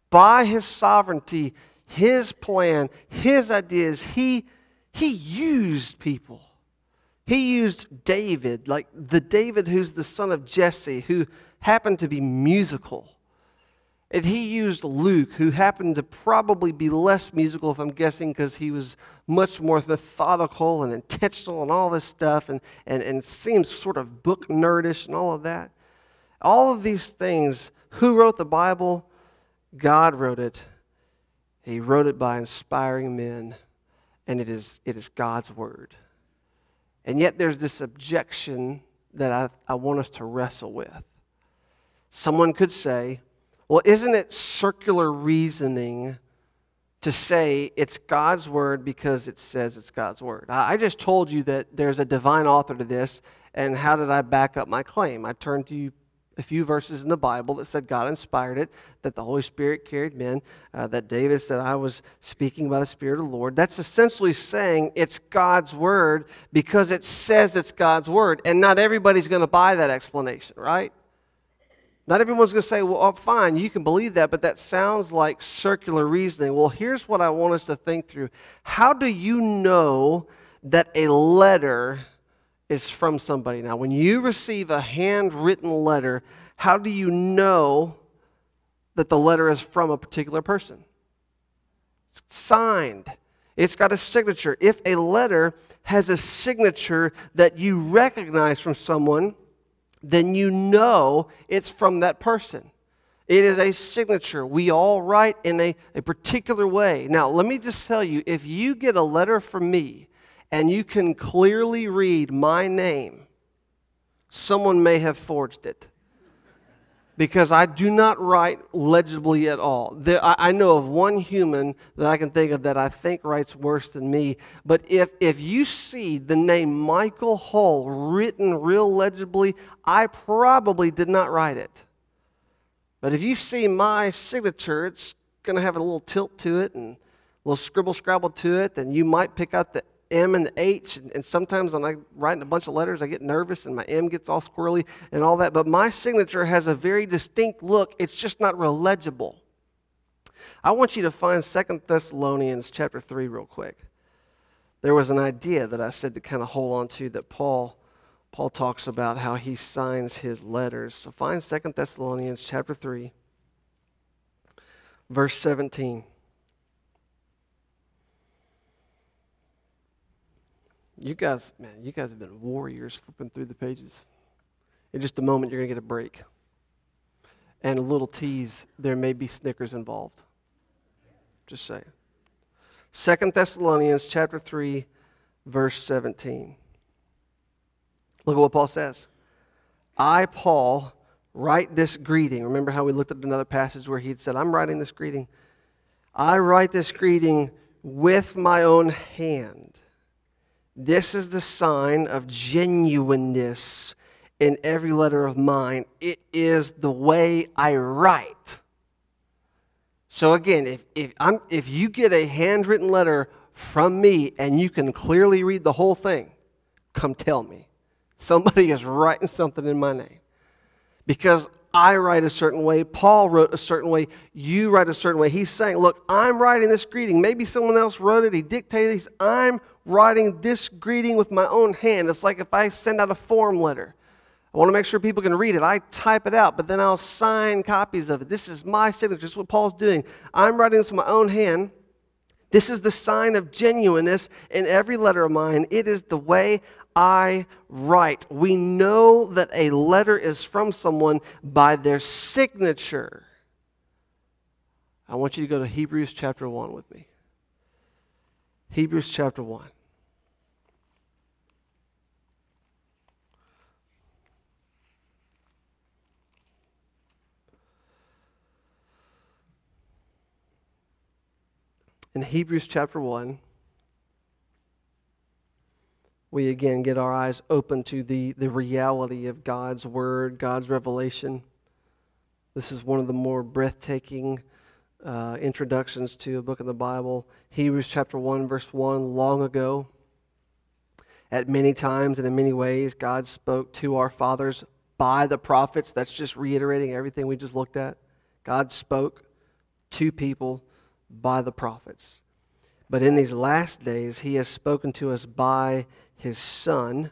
by his sovereignty, his plan, his ideas, he he used people. He used David, like the David who's the son of Jesse, who happened to be musical. And he used Luke, who happened to probably be less musical, if I'm guessing, because he was much more methodical and intentional and all this stuff, and, and, and seems sort of book nerdish and all of that. All of these things, who wrote the Bible? God wrote it. He wrote it by inspiring men, and it is, it is God's word. And yet there's this objection that I, I want us to wrestle with. Someone could say, well, isn't it circular reasoning to say it's God's word because it says it's God's word? I just told you that there's a divine author to this, and how did I back up my claim? I turned to you a few verses in the Bible that said God inspired it, that the Holy Spirit carried men, uh, that David said, I was speaking by the Spirit of the Lord. That's essentially saying it's God's word because it says it's God's word. And not everybody's going to buy that explanation, right? Not everyone's going to say, well, oh, fine, you can believe that, but that sounds like circular reasoning. Well, here's what I want us to think through. How do you know that a letter is from somebody. Now, when you receive a handwritten letter, how do you know that the letter is from a particular person? It's signed, it's got a signature. If a letter has a signature that you recognize from someone, then you know it's from that person. It is a signature. We all write in a, a particular way. Now, let me just tell you if you get a letter from me and you can clearly read my name, someone may have forged it. Because I do not write legibly at all. There, I, I know of one human that I can think of that I think writes worse than me. But if, if you see the name Michael Hull written real legibly, I probably did not write it. But if you see my signature, it's going to have a little tilt to it and a little scribble scrabble to it, and you might pick out the M and the H, and, sometimes when I write a bunch of letters, I get nervous and my M gets all squirrely and all that. But my signature has a very distinct look. It's just not real legible. I want you to find Second Thessalonians chapter 3 real quick. There was an idea that I said to kind of hold on to that Paul Paul talks about how he signs his letters. So find Second Thessalonians chapter 3 verse 17. You guys, man, you guys have been warriors flipping through the pages. In just a moment, you're going to get a break. And a little tease, there may be Snickers involved. Just saying. Second Thessalonians chapter 3, verse 17. Look at what Paul says. I, Paul, write this greeting. Remember how we looked at another passage where he had said, I'm writing this greeting. I write this greeting with my own hand. This is the sign of genuineness in every letter of mine. It is the way I write. So again, if, if, I'm, if you get a handwritten letter from me and you can clearly read the whole thing, come tell me. Somebody is writing something in my name. Because I write a certain way, Paul wrote a certain way, you write a certain way. He's saying, Look, I'm writing this greeting. Maybe someone else wrote it, he dictated it. I'm writing this greeting with my own hand. It's like if I send out a form letter. I want to make sure people can read it. I type it out, but then I'll sign copies of it. This is my signature. This is what Paul's doing. I'm writing this with my own hand. This is the sign of genuineness in every letter of mine. It is the way I write. We know that a letter is from someone by their signature. I want you to go to Hebrews chapter 1 with me. Hebrews chapter 1. In Hebrews chapter 1, we again get our eyes open to the, the reality of God's word, God's revelation. This is one of the more breathtaking uh, introductions to a book of the Bible. Hebrews chapter 1, verse 1 long ago, at many times and in many ways, God spoke to our fathers by the prophets. That's just reiterating everything we just looked at. God spoke to people by the prophets. But in these last days, he has spoken to us by his Son,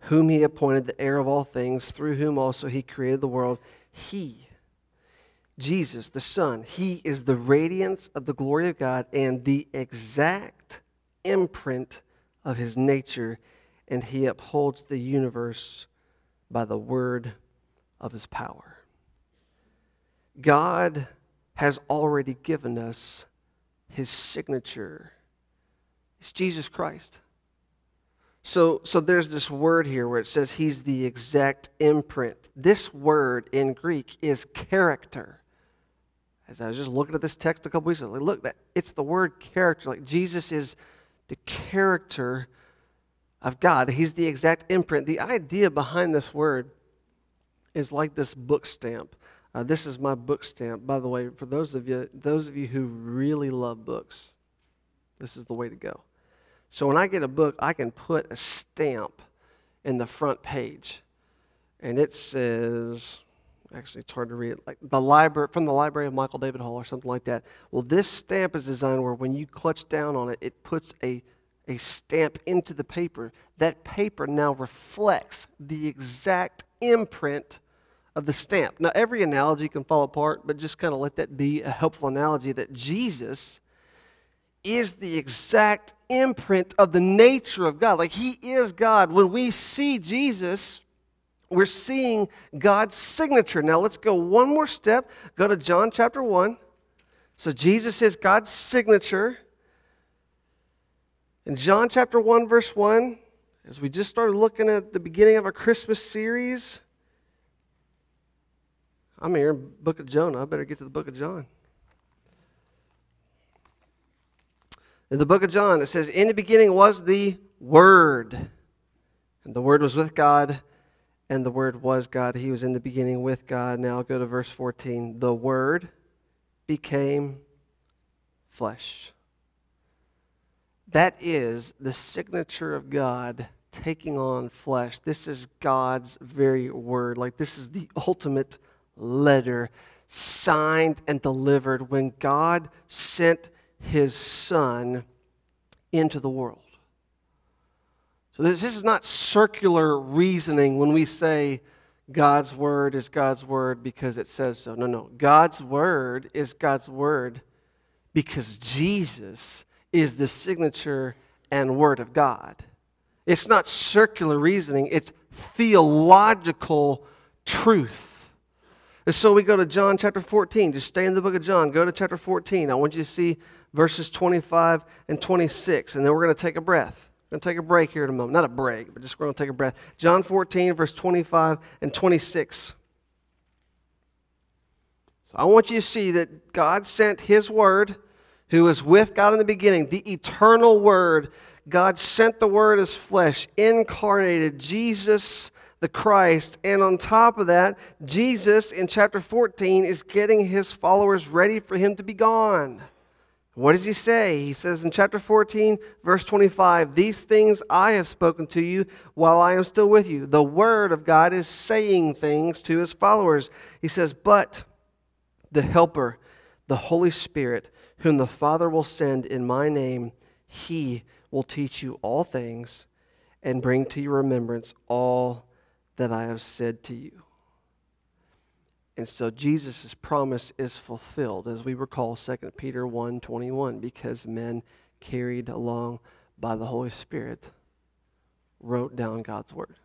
whom he appointed the heir of all things, through whom also he created the world. He, Jesus, the Son, he is the radiance of the glory of God and the exact imprint of his nature, and he upholds the universe by the word of his power. God has already given us his signature. It's Jesus Christ. So, so there's this word here where it says he's the exact imprint. This word in Greek is character. As I was just looking at this text a couple weeks ago, like, look, that it's the word character. Like Jesus is the character of God. He's the exact imprint. The idea behind this word is like this book stamp. Uh, this is my book stamp, by the way. For those of you, those of you who really love books, this is the way to go. So when I get a book, I can put a stamp in the front page. And it says, actually, it's hard to read, like the library, from the library of Michael David Hull or something like that. Well, this stamp is designed where when you clutch down on it, it puts a, a stamp into the paper. That paper now reflects the exact imprint of the stamp. Now, every analogy can fall apart, but just kind of let that be a helpful analogy that Jesus is the exact imprint of the nature of God. Like He is God. When we see Jesus, we're seeing God's signature. Now let's go one more step. Go to John chapter 1. So Jesus is God's signature. In John chapter 1, verse 1, as we just started looking at the beginning of our Christmas series, I'm here in book of Jonah. I better get to the book of John. In the book of John, it says, In the beginning was the Word, and the Word was with God, and the Word was God. He was in the beginning with God. Now I'll go to verse 14. The Word became flesh. That is the signature of God taking on flesh. This is God's very word. Like, this is the ultimate letter signed and delivered when God sent his son into the world. So this, this is not circular reasoning when we say God's word is God's word because it says so. No, no. God's word is God's word because Jesus is the signature and word of God. It's not circular reasoning, it's theological truth. And so we go to John chapter 14. Just stay in the book of John. Go to chapter 14. I want you to see verses 25 and 26. And then we're going to take a breath. We're going to take a break here in a moment. Not a break, but just we're going to take a breath. John 14, verse 25 and 26. So I want you to see that God sent His Word, who was with God in the beginning, the eternal Word. God sent the Word as flesh, incarnated Jesus the Christ. And on top of that, Jesus in chapter 14 is getting his followers ready for him to be gone. What does he say? He says in chapter 14, verse 25, These things I have spoken to you while I am still with you. The word of God is saying things to his followers. He says, But the Helper, the Holy Spirit, whom the Father will send in my name, he will teach you all things and bring to your remembrance all that I have said to you. And so Jesus' promise is fulfilled, as we recall 2 Peter 1 21, because men carried along by the Holy Spirit wrote down God's Word.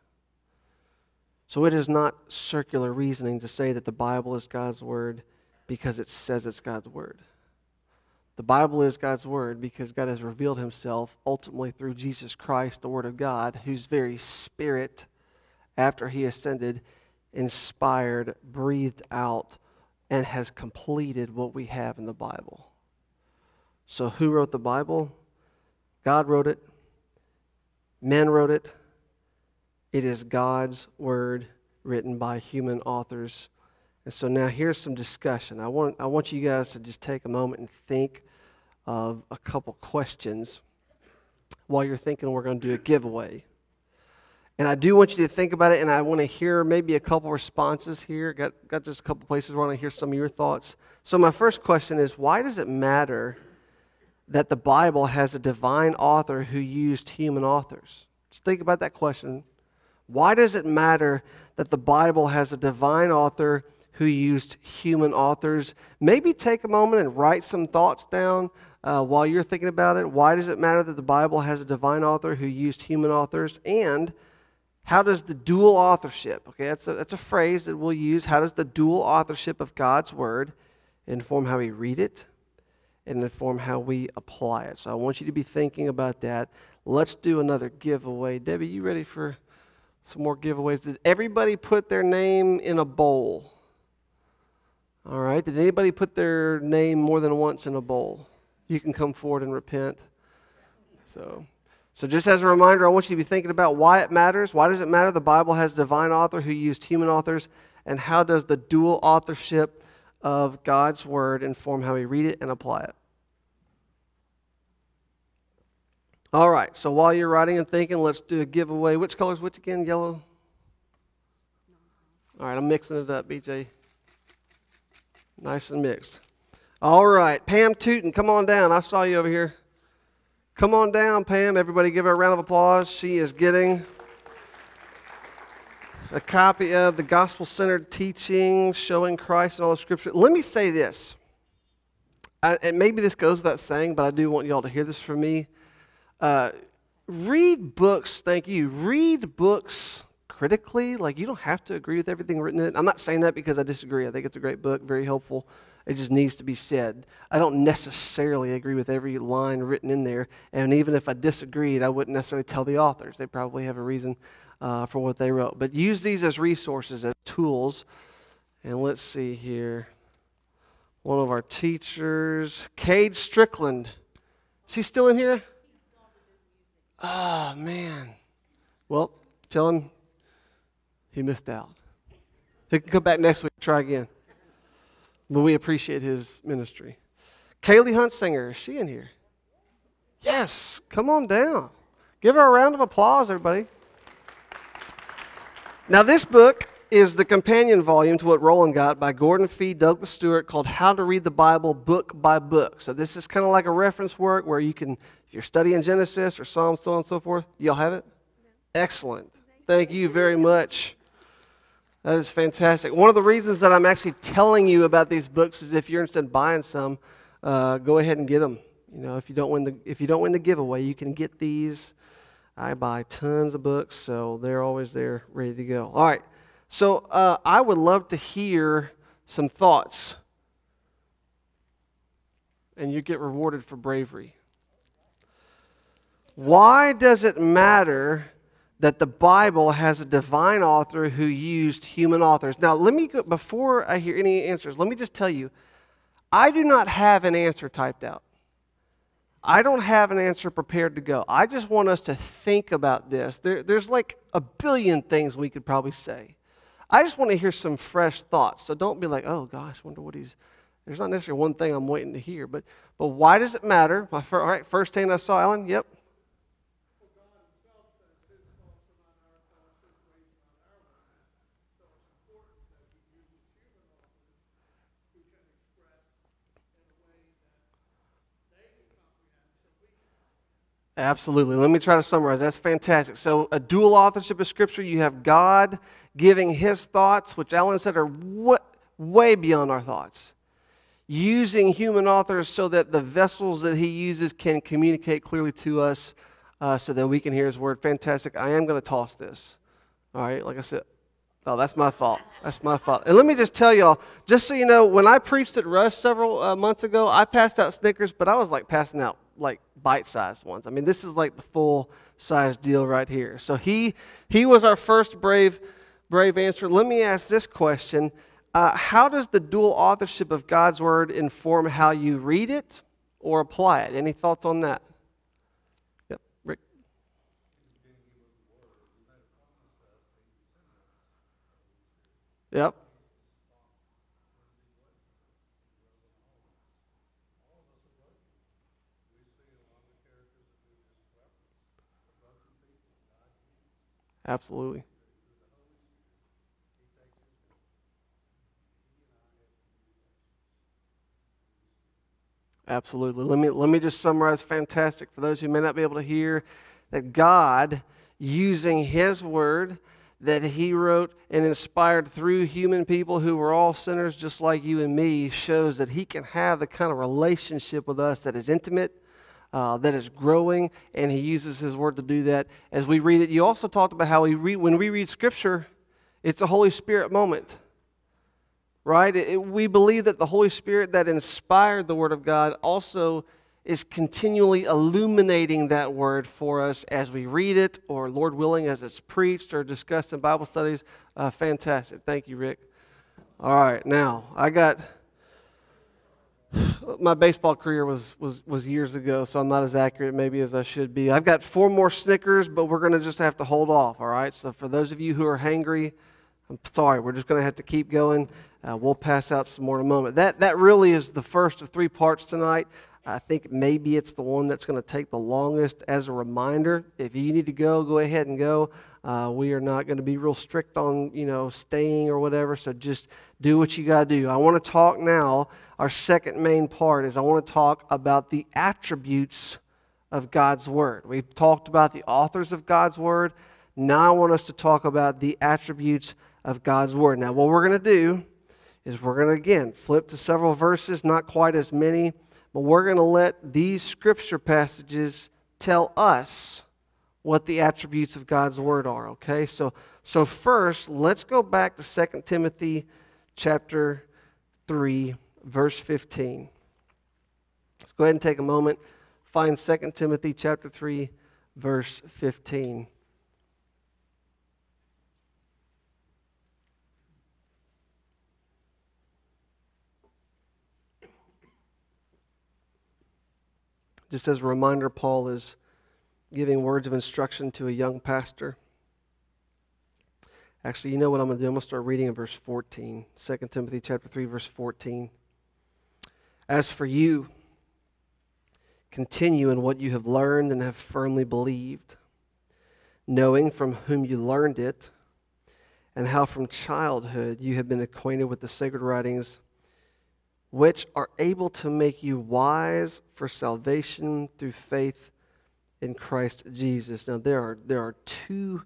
So it is not circular reasoning to say that the Bible is God's Word because it says it's God's Word. The Bible is God's Word because God has revealed Himself ultimately through Jesus Christ, the Word of God, whose very Spirit, after He ascended, inspired, breathed out, and has completed what we have in the Bible. So, who wrote the Bible? God wrote it, men wrote it. It is God's Word written by human authors. And so now here's some discussion. I want, I want you guys to just take a moment and think of a couple questions. While you're thinking, we're going to do a giveaway. And I do want you to think about it, and I want to hear maybe a couple responses here. Got, got just a couple places where I want to hear some of your thoughts. So, my first question is why does it matter that the Bible has a divine author who used human authors? Just think about that question. Why does it matter that the Bible has a divine author who used human authors? Maybe take a moment and write some thoughts down uh, while you're thinking about it. Why does it matter that the Bible has a divine author who used human authors? And how does the dual authorship, okay, that's a, that's a phrase that we'll use. How does the dual authorship of God's Word inform how we read it and inform how we apply it? So I want you to be thinking about that. Let's do another giveaway. Debbie, you ready for some more giveaways? Did everybody put their name in a bowl? All right. Did anybody put their name more than once in a bowl? You can come forward and repent. So. So, just as a reminder, I want you to be thinking about why it matters. Why does it matter the Bible has divine author who used human authors? And how does the dual authorship of God's Word inform how we read it and apply it? All right, so while you're writing and thinking, let's do a giveaway. Which color is which again? Yellow? All right, I'm mixing it up, BJ. Nice and mixed. All right, Pam Tootin, come on down. I saw you over here. Come on down, Pam. Everybody give her a round of applause. She is getting a copy of the gospel centered teaching showing Christ and all the scripture. Let me say this. I, and maybe this goes without saying, but I do want y'all to hear this from me. Uh, read books, thank you. Read books critically. Like, you don't have to agree with everything written in it. I'm not saying that because I disagree. I think it's a great book, very helpful. It just needs to be said. I don't necessarily agree with every line written in there, and even if I disagreed, I wouldn't necessarily tell the authors. They probably have a reason uh, for what they wrote. But use these as resources, as tools. And let's see here. One of our teachers, Cade Strickland. Is he still in here? Oh, man. Well, tell him he missed out. He can come back next week, try again. But we appreciate his ministry. Kaylee Huntsinger, is she in here? Yes, come on down. Give her a round of applause, everybody. Now, this book is the companion volume to what Roland got by Gordon Fee, Douglas Stuart, called How to Read the Bible Book by Book. So, this is kind of like a reference work where you can, if you're studying Genesis or Psalms, so on and so forth, you'll have it? Excellent. Thank you very much. That is fantastic. One of the reasons that I'm actually telling you about these books is if you're interested in buying some, uh, go ahead and get them. You know, if you don't win the if you don't win the giveaway, you can get these. I buy tons of books, so they're always there, ready to go. All right. So uh, I would love to hear some thoughts, and you get rewarded for bravery. Why does it matter that the Bible has a divine author who used human authors. Now, let me go, before I hear any answers, let me just tell you I do not have an answer typed out. I don't have an answer prepared to go. I just want us to think about this. There, there's like a billion things we could probably say. I just want to hear some fresh thoughts. So don't be like, oh gosh, wonder what he's. There's not necessarily one thing I'm waiting to hear, but but why does it matter? My all right, first thing I saw, Alan. Yep, Absolutely. Let me try to summarize. That's fantastic. So, a dual authorship of Scripture, you have God giving His thoughts, which Alan said are way beyond our thoughts, using human authors so that the vessels that He uses can communicate clearly to us uh, so that we can hear His word. Fantastic. I am going to toss this. All right, like I said. Oh, that's my fault. That's my fault. And let me just tell y'all, just so you know, when I preached at Rush several uh, months ago, I passed out Snickers, but I was like passing out like bite-sized ones. I mean, this is like the full-size deal right here. So he he was our first brave brave answer. Let me ask this question: uh, How does the dual authorship of God's word inform how you read it or apply it? Any thoughts on that? Yep, Rick. Yep. Absolutely. Absolutely. Let me, let me just summarize fantastic for those who may not be able to hear that God, using His Word that He wrote and inspired through human people who were all sinners just like you and me, shows that He can have the kind of relationship with us that is intimate, uh, that is growing, and He uses His Word to do that. As we read it, you also talked about how we read, when we read Scripture, it's a Holy Spirit moment right? It, we believe that the Holy Spirit that inspired the Word of God also is continually illuminating that Word for us as we read it, or Lord willing, as it's preached or discussed in Bible studies. Uh, fantastic. Thank you, Rick. All right, now I got. My baseball career was, was, was years ago, so I'm not as accurate maybe as I should be. I've got four more Snickers, but we're going to just have to hold off, all right? So, for those of you who are hangry, I'm sorry, we're just going to have to keep going. Uh, we'll pass out some more in a moment. That, that really is the first of three parts tonight. I think maybe it's the one that's going to take the longest as a reminder. If you need to go, go ahead and go. Uh, we are not going to be real strict on, you know, staying or whatever, so just do what you got to do. I want to talk now. Our second main part is I want to talk about the attributes of God's Word. We've talked about the authors of God's Word. Now I want us to talk about the attributes of God's Word. Now, what we're going to do is we're going to again flip to several verses, not quite as many, but we're going to let these scripture passages tell us what the attributes of God's word are, okay? So so first, let's go back to 2 Timothy chapter 3 verse 15. Let's go ahead and take a moment, find 2 Timothy chapter 3 verse 15. Just as a reminder, Paul is giving words of instruction to a young pastor. Actually, you know what I'm going to do? I'm going to start reading in verse 14, 2 Timothy chapter 3, verse 14. As for you, continue in what you have learned and have firmly believed, knowing from whom you learned it, and how from childhood you have been acquainted with the sacred writings which are able to make you wise for salvation through faith in Christ Jesus. Now, there are, there are two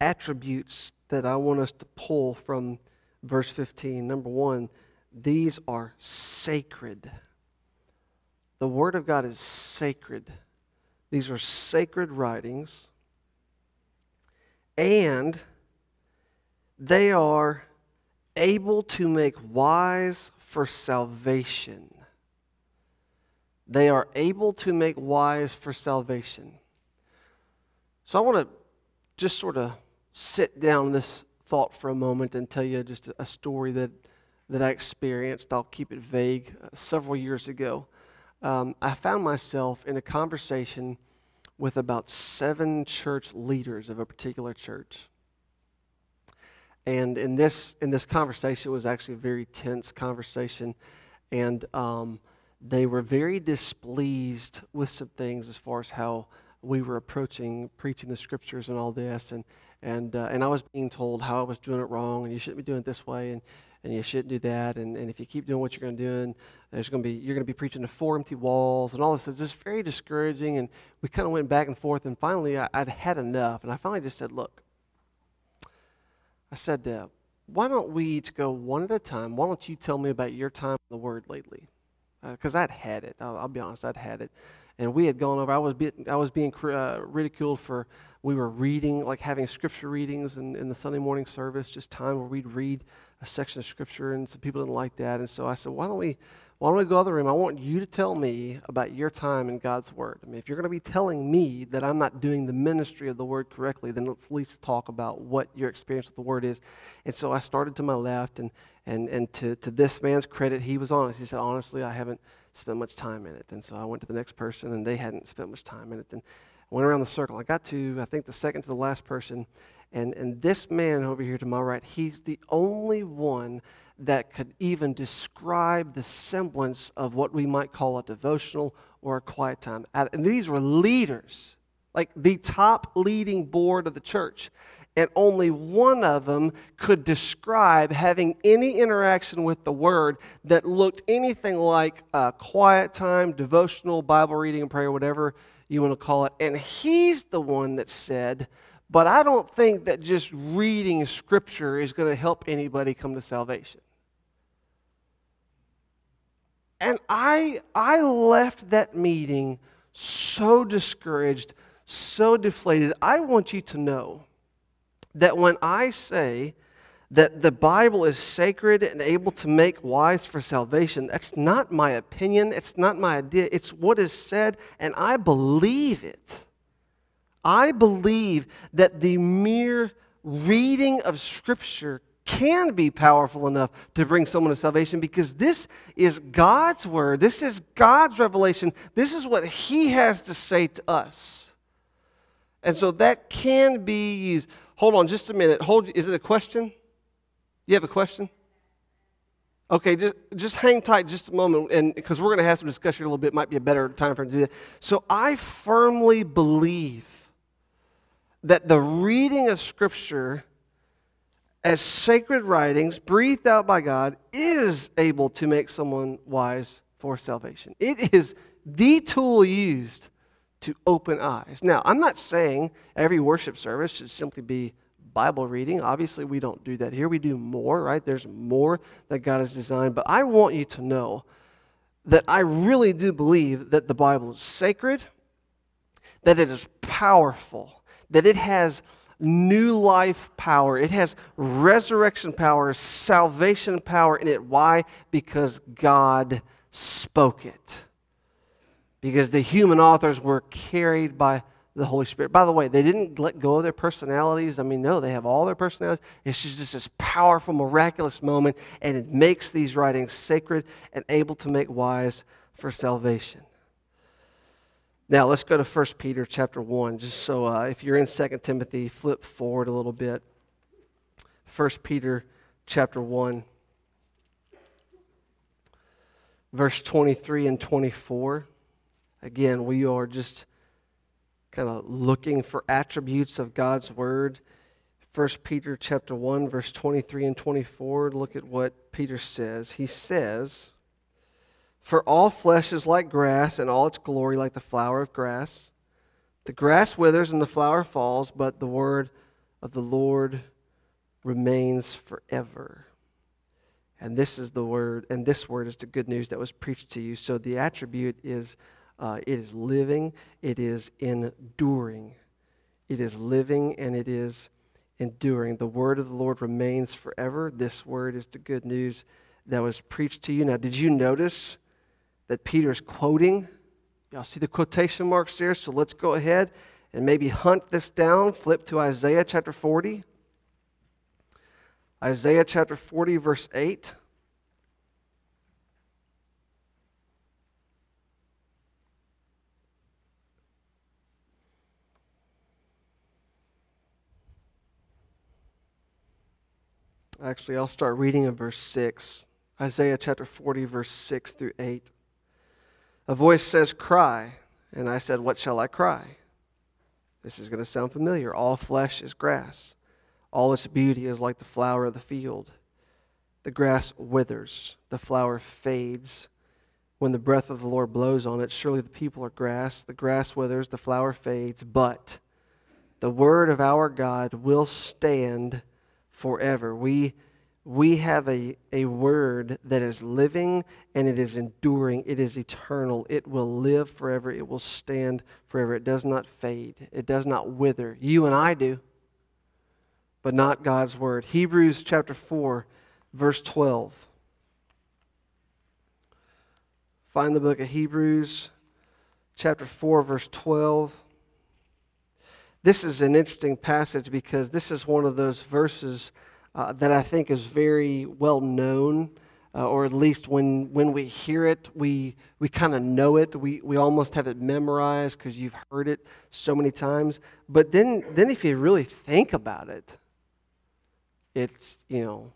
attributes that I want us to pull from verse 15. Number one, these are sacred. The Word of God is sacred. These are sacred writings. And they are able to make wise for salvation. They are able to make wise for salvation. So I want to just sort of sit down this thought for a moment and tell you just a story that, that I experienced. I'll keep it vague. Uh, several years ago, um, I found myself in a conversation with about seven church leaders of a particular church. And in this, in this conversation, it was actually a very tense conversation. And um, they were very displeased with some things as far as how we were approaching preaching the scriptures and all this. And, and, uh, and I was being told how I was doing it wrong, and you shouldn't be doing it this way, and, and you shouldn't do that. And, and if you keep doing what you're going to do, and there's going to be, you're going to be preaching to four empty walls and all this. It was just very discouraging. And we kind of went back and forth. And finally, I, I'd had enough. And I finally just said, Look, I said, uh, why don't we each go one at a time? Why don't you tell me about your time in the Word lately? Because uh, I'd had it. I'll, I'll, be honest, I'd had it. And we had gone over. I was being, I was being uh, ridiculed for we were reading, like having scripture readings in, in the Sunday morning service, just time where we'd read a section of scripture, and some people didn't like that. And so I said, why don't we, why don't we go to the room? I want you to tell me about your time in God's Word. I mean, if you're going to be telling me that I'm not doing the ministry of the Word correctly, then let's at least talk about what your experience with the Word is. And so I started to my left, and, and, and to, to this man's credit, he was honest. He said, honestly, I haven't spent much time in it. And so I went to the next person, and they hadn't spent much time in it. And I went around the circle. I got to, I think, the second to the last person. And, and this man over here to my right, he's the only one that could even describe the semblance of what we might call a devotional or a quiet time. And these were leaders, like the top leading board of the church. And only one of them could describe having any interaction with the Word that looked anything like a quiet time, devotional, Bible reading, and prayer, whatever you want to call it. And he's the one that said, But I don't think that just reading Scripture is going to help anybody come to salvation. And I, I left that meeting so discouraged, so deflated. I want you to know that when I say that the Bible is sacred and able to make wise for salvation, that's not my opinion, it's not my idea, it's what is said, and I believe it. I believe that the mere reading of Scripture can be powerful enough to bring someone to salvation because this is God's word. This is God's revelation. This is what He has to say to us. And so that can be used. Hold on just a minute. Hold is it a question? You have a question? Okay, just, just hang tight just a moment, and because we're going to have some discussion a little bit, might be a better time for him to do that. So I firmly believe that the reading of Scripture as sacred writings breathed out by God is able to make someone wise for salvation. It is the tool used to open eyes. Now, I'm not saying every worship service should simply be Bible reading. Obviously, we don't do that here. We do more, right? There's more that God has designed. But I want you to know that I really do believe that the Bible is sacred, that it is powerful, that it has new life power. It has resurrection power, salvation power in it. Why? Because God spoke it. Because the human authors were carried by the Holy Spirit. By the way, they didn't let go of their personalities. I mean, no, they have all their personalities. It's just this powerful, miraculous moment, and it makes these writings sacred and able to make wise for salvation. Now let's go to 1 Peter chapter 1, just so uh, if you're in 2 Timothy, flip forward a little bit. 1 Peter chapter 1, verse 23 and 24. Again, we are just kind of looking for attributes of God's word. 1 Peter chapter 1 verse 23 and 24 look at what Peter says. He says, for all flesh is like grass, and all its glory like the flower of grass. The grass withers and the flower falls, but the word of the Lord remains forever. And this is the word, and this word is the good news that was preached to you. So the attribute is uh, it is living, it is enduring. It is living and it is enduring. The word of the Lord remains forever. This word is the good news that was preached to you. Now, did you notice that Peter's quoting. Y'all see the quotation marks there? So let's go ahead and maybe hunt this down. Flip to Isaiah chapter 40. Isaiah chapter 40, verse 8. Actually, I'll start reading in verse 6. Isaiah chapter 40, verse 6 through 8. A voice says, Cry. And I said, What shall I cry? This is going to sound familiar. All flesh is grass, all its beauty is like the flower of the field. The grass withers, the flower fades. When the breath of the Lord blows on it, surely the people are grass. The grass withers, the flower fades, but the word of our God will stand forever. We we have a, a word that is living and it is enduring. It is eternal. It will live forever. It will stand forever. It does not fade. It does not wither. You and I do, but not God's word. Hebrews chapter 4, verse 12. Find the book of Hebrews, chapter 4, verse 12. This is an interesting passage because this is one of those verses uh, that I think is very well known, uh, or at least when, when we hear it, we, we kind of know it. We, we almost have it memorized because you've heard it so many times. But then, then if you really think about it, it's, you know,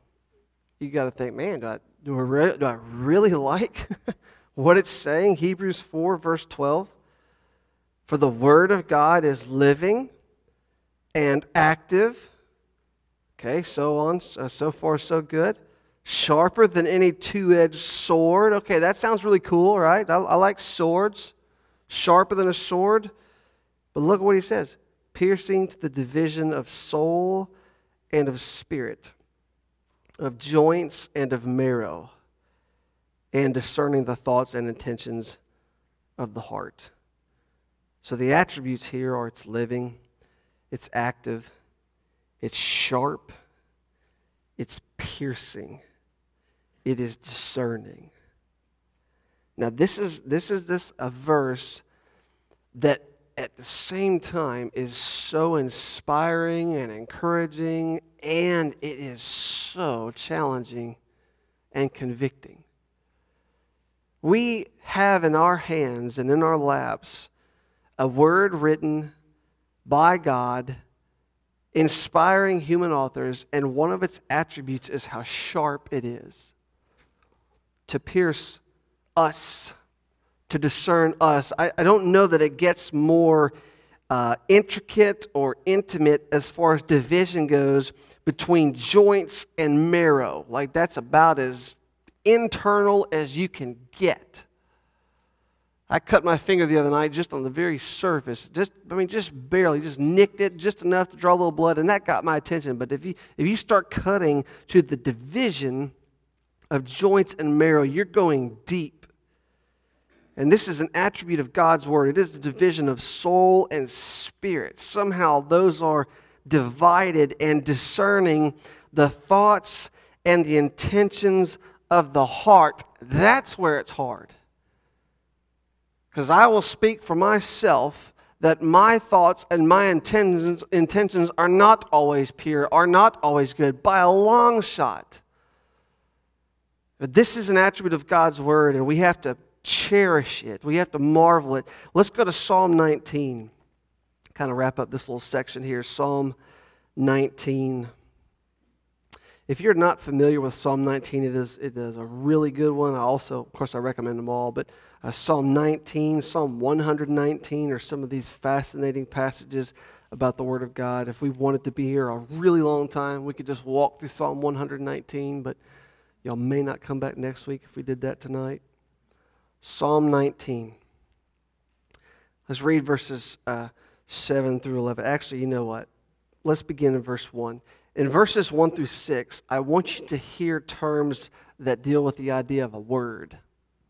you got to think, man, do I, do I, re- do I really like what it's saying? Hebrews 4, verse 12. For the word of God is living and active Okay, so on, so far, so good. Sharper than any two edged sword. Okay, that sounds really cool, right? I, I like swords. Sharper than a sword. But look at what he says piercing to the division of soul and of spirit, of joints and of marrow, and discerning the thoughts and intentions of the heart. So the attributes here are it's living, it's active, it's sharp, it's piercing, it is discerning. Now, this is this is this a verse that at the same time is so inspiring and encouraging, and it is so challenging and convicting. We have in our hands and in our laps a word written by God inspiring human authors, and one of its attributes is how sharp it is to pierce us, to discern us. I, I don't know that it gets more uh, intricate or intimate as far as division goes between joints and marrow. Like, that's about as internal as you can get. I cut my finger the other night just on the very surface, just I mean just barely, just nicked it just enough to draw a little blood, and that got my attention. But if you if you start cutting to the division of joints and marrow, you're going deep. And this is an attribute of God's word. It is the division of soul and spirit. Somehow those are divided and discerning the thoughts and the intentions of the heart. That's where it's hard. Because I will speak for myself that my thoughts and my intentions, intentions are not always pure, are not always good, by a long shot. But this is an attribute of God's word, and we have to cherish it. We have to marvel it. Let's go to Psalm 19. Kind of wrap up this little section here. Psalm 19. If you're not familiar with Psalm 19, it is, it is a really good one. I also, of course, I recommend them all, but uh, Psalm 19, Psalm 119 are some of these fascinating passages about the Word of God. If we wanted to be here a really long time, we could just walk through Psalm 119, but y'all may not come back next week if we did that tonight. Psalm 19. Let's read verses uh, 7 through 11. Actually, you know what? Let's begin in verse 1. In verses 1 through 6, I want you to hear terms that deal with the idea of a word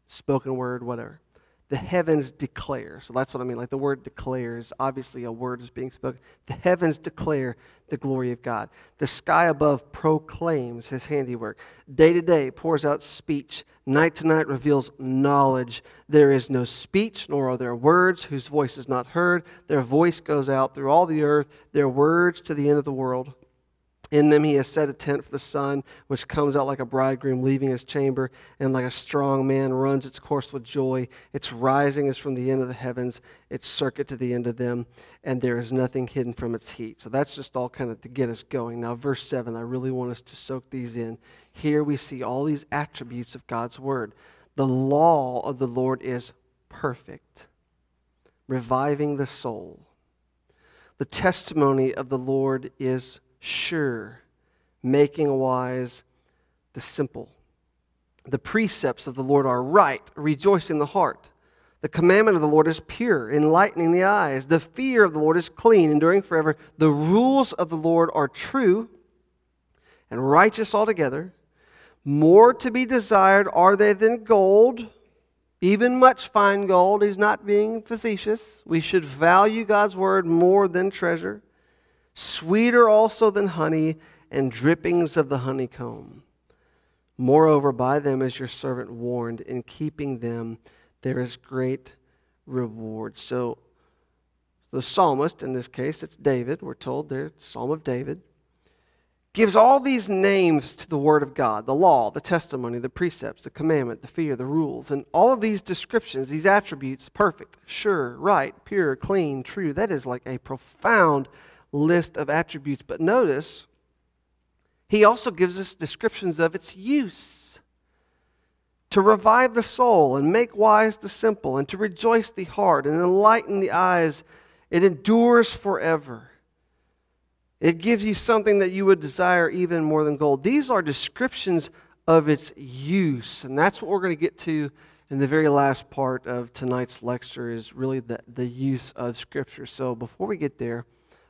spoken word, whatever. The heavens declare. So that's what I mean. Like the word declares, obviously a word is being spoken. The heavens declare the glory of God. The sky above proclaims his handiwork. Day to day pours out speech. Night to night reveals knowledge. There is no speech, nor are there words whose voice is not heard. Their voice goes out through all the earth, their words to the end of the world. In them he has set a tent for the sun, which comes out like a bridegroom leaving his chamber, and like a strong man runs its course with joy. Its rising is from the end of the heavens, its circuit to the end of them, and there is nothing hidden from its heat. So that's just all kind of to get us going. Now, verse 7, I really want us to soak these in. Here we see all these attributes of God's word. The law of the Lord is perfect, reviving the soul. The testimony of the Lord is sure, making wise the simple. The precepts of the Lord are right, rejoicing the heart. The commandment of the Lord is pure, enlightening the eyes. The fear of the Lord is clean, enduring forever. The rules of the Lord are true and righteous altogether. More to be desired are they than gold, even much fine gold. He's not being facetious. We should value God's word more than treasure. Sweeter also than honey and drippings of the honeycomb. Moreover, by them is your servant warned. In keeping them, there is great reward. So, the psalmist, in this case, it's David, we're told there, Psalm of David gives all these names to the Word of God the law, the testimony, the precepts, the commandment, the fear, the rules. And all of these descriptions, these attributes perfect, sure, right, pure, clean, true that is like a profound list of attributes. But notice, he also gives us descriptions of its use to revive the soul and make wise the simple, and to rejoice the heart and enlighten the eyes. It endures forever. It gives you something that you would desire even more than gold. These are descriptions of its use, and that's what we're going to get to in the very last part of tonight's lecture is really the, the use of Scripture. So before we get there,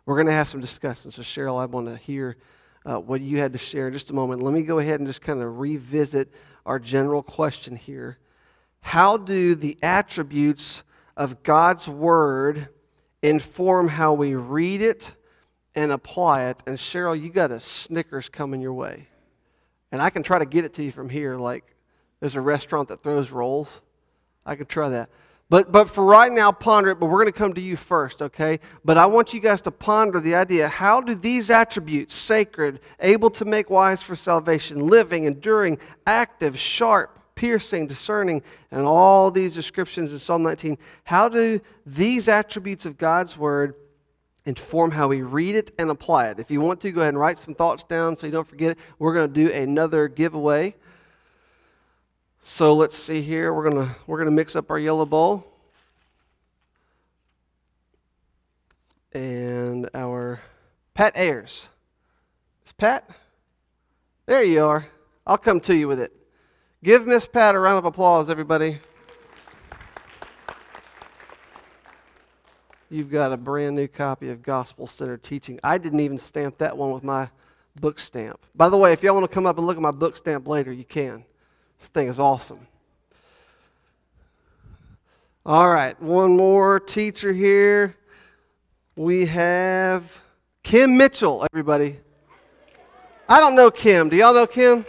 we're going to have some discussion. So Cheryl, I want to hear uh, what you had to share in just a moment. Let me go ahead and just kind of revisit our general question here. How do the attributes of God's Word inform how we read it and apply it. And Cheryl, you got a Snickers coming your way. And I can try to get it to you from here. Like there's a restaurant that throws rolls. I could try that. But, but for right now, ponder it. But we're going to come to you first, okay? But I want you guys to ponder the idea how do these attributes, sacred, able to make wise for salvation, living, enduring, active, sharp, piercing, discerning, and all these descriptions in Psalm 19, how do these attributes of God's word inform how we read it and apply it. If you want to, go ahead and write some thoughts down so you don't forget it. We're going to do another giveaway. So let's see here. We're going to we're going to mix up our yellow bowl and our Pat Ayers. Is Pat? There you are. I'll come to you with it. Give Miss Pat a round of applause, everybody. you've got a brand new copy of Gospel Center Teaching. I didn't even stamp that one with my book stamp. By the way, if y'all want to come up and look at my book stamp later, you can. This thing is awesome. All right, one more teacher here. We have Kim Mitchell, everybody. I don't know Kim. Do y'all know Kim?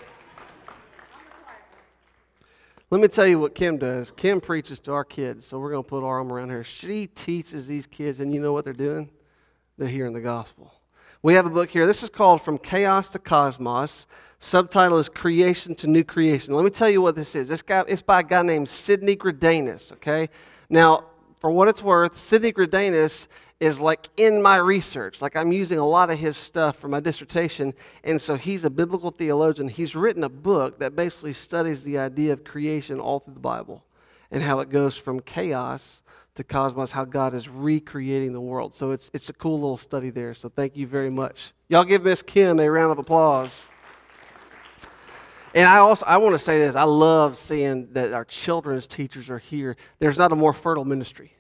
Let me tell you what Kim does. Kim preaches to our kids, so we're going to put our arm around her. She teaches these kids, and you know what they're doing? They're hearing the gospel. We have a book here. This is called From Chaos to Cosmos. Subtitle is Creation to New Creation. Let me tell you what this is. This guy, it's by a guy named Sidney Greidanus, okay? Now, for what it's worth, Sidney Greidanus is like in my research. Like I'm using a lot of his stuff for my dissertation. And so he's a biblical theologian. He's written a book that basically studies the idea of creation all through the Bible and how it goes from chaos to cosmos, how God is recreating the world. So it's, it's a cool little study there. So thank you very much. Y'all give Miss Kim a round of applause. And I also I want to say this. I love seeing that our children's teachers are here. There's not a more fertile ministry.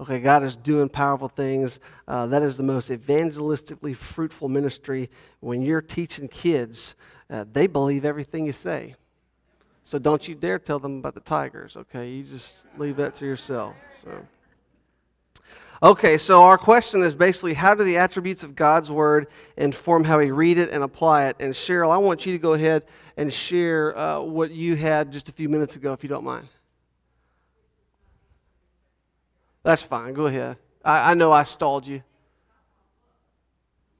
Okay, God is doing powerful things. Uh, that is the most evangelistically fruitful ministry. When you're teaching kids, uh, they believe everything you say. So don't you dare tell them about the tigers, okay? You just leave that to yourself. So. Okay, so our question is basically how do the attributes of God's word inform how we read it and apply it? And Cheryl, I want you to go ahead and share uh, what you had just a few minutes ago, if you don't mind. That's fine. Go ahead. I, I know I stalled you.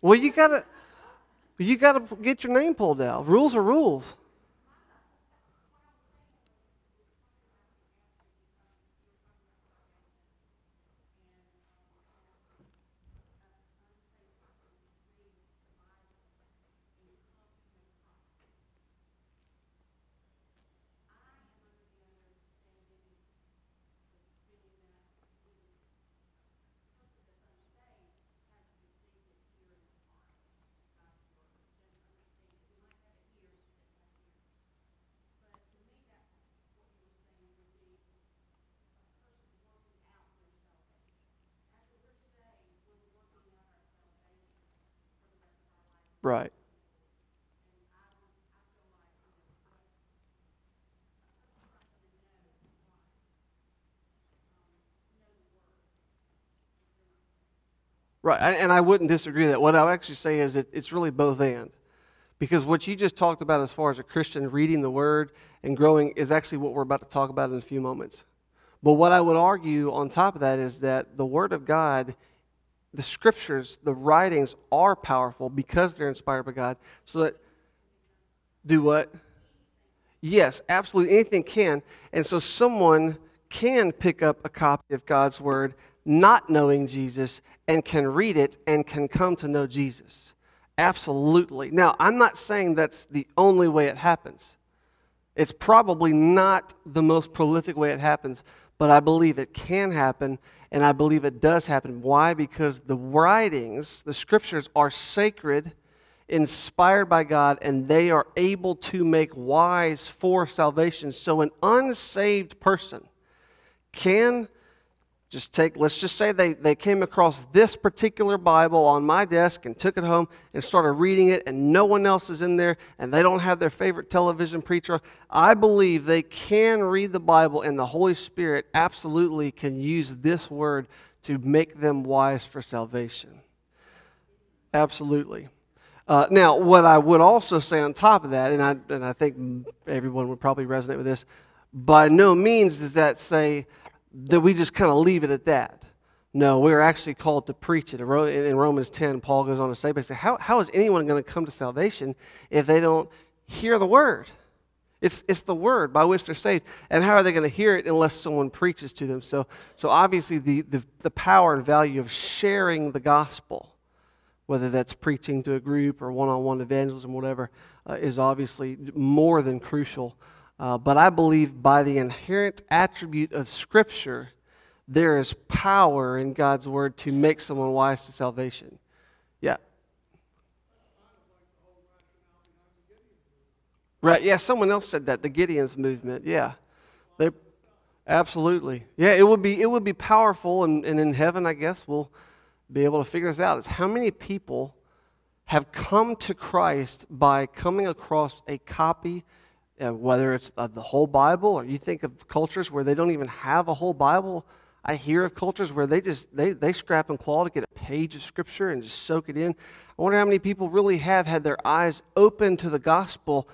Well, you gotta, you gotta get your name pulled out. Rules are rules. Right. Right, and I wouldn't disagree that. What I would actually say is it, it's really both and. Because what you just talked about as far as a Christian reading the Word and growing is actually what we're about to talk about in a few moments. But what I would argue on top of that is that the Word of God the Scriptures, the writings are powerful because they're inspired by God. So that, do what? Yes, absolutely. Anything can. And so someone can pick up a copy of God's Word not knowing Jesus and can read it and can come to know Jesus. Absolutely. Now, I'm not saying that's the only way it happens. It's probably not the most prolific way it happens, but I believe it can happen and I believe it does happen. Why? Because the writings, the scriptures, are sacred, inspired by God, and they are able to make wise for salvation. So, an unsaved person can just take, let's just say they, they came across this particular Bible on my desk and took it home and started reading it, and no one else is in there, and they don't have their favorite television preacher. I believe they can read the Bible, and the Holy Spirit absolutely can use this word to make them wise for salvation. Absolutely. Uh, now, what I would also say on top of that, and I, and I think everyone would probably resonate with this, by no means does that say, that we just kind of leave it at that. No, we're actually called to preach it. In Romans 10, Paul goes on to say, basically, how, how is anyone going to come to salvation if they don't hear the word? It's, it's the word by which they're saved. And how are they going to hear it unless someone preaches to them? So, so obviously, the, the, the power and value of sharing the gospel, whether that's preaching to a group or one on one evangelism, whatever, uh, is obviously more than crucial uh, but I believe by the inherent attribute of Scripture, there is power in God's Word to make someone wise to salvation. Yeah. Right. Yeah, someone else said that, the Gideon's movement. Yeah. They absolutely. Yeah, it would be it would be powerful and, and in heaven, I guess, we'll be able to figure this out. It's how many people have come to Christ by coming across a copy uh, whether it's the whole Bible or you think of cultures where they don't even have a whole Bible. I hear of cultures where they just they, they scrap and claw to get a page of scripture and just soak it in. I wonder how many people really have had their eyes open to the gospel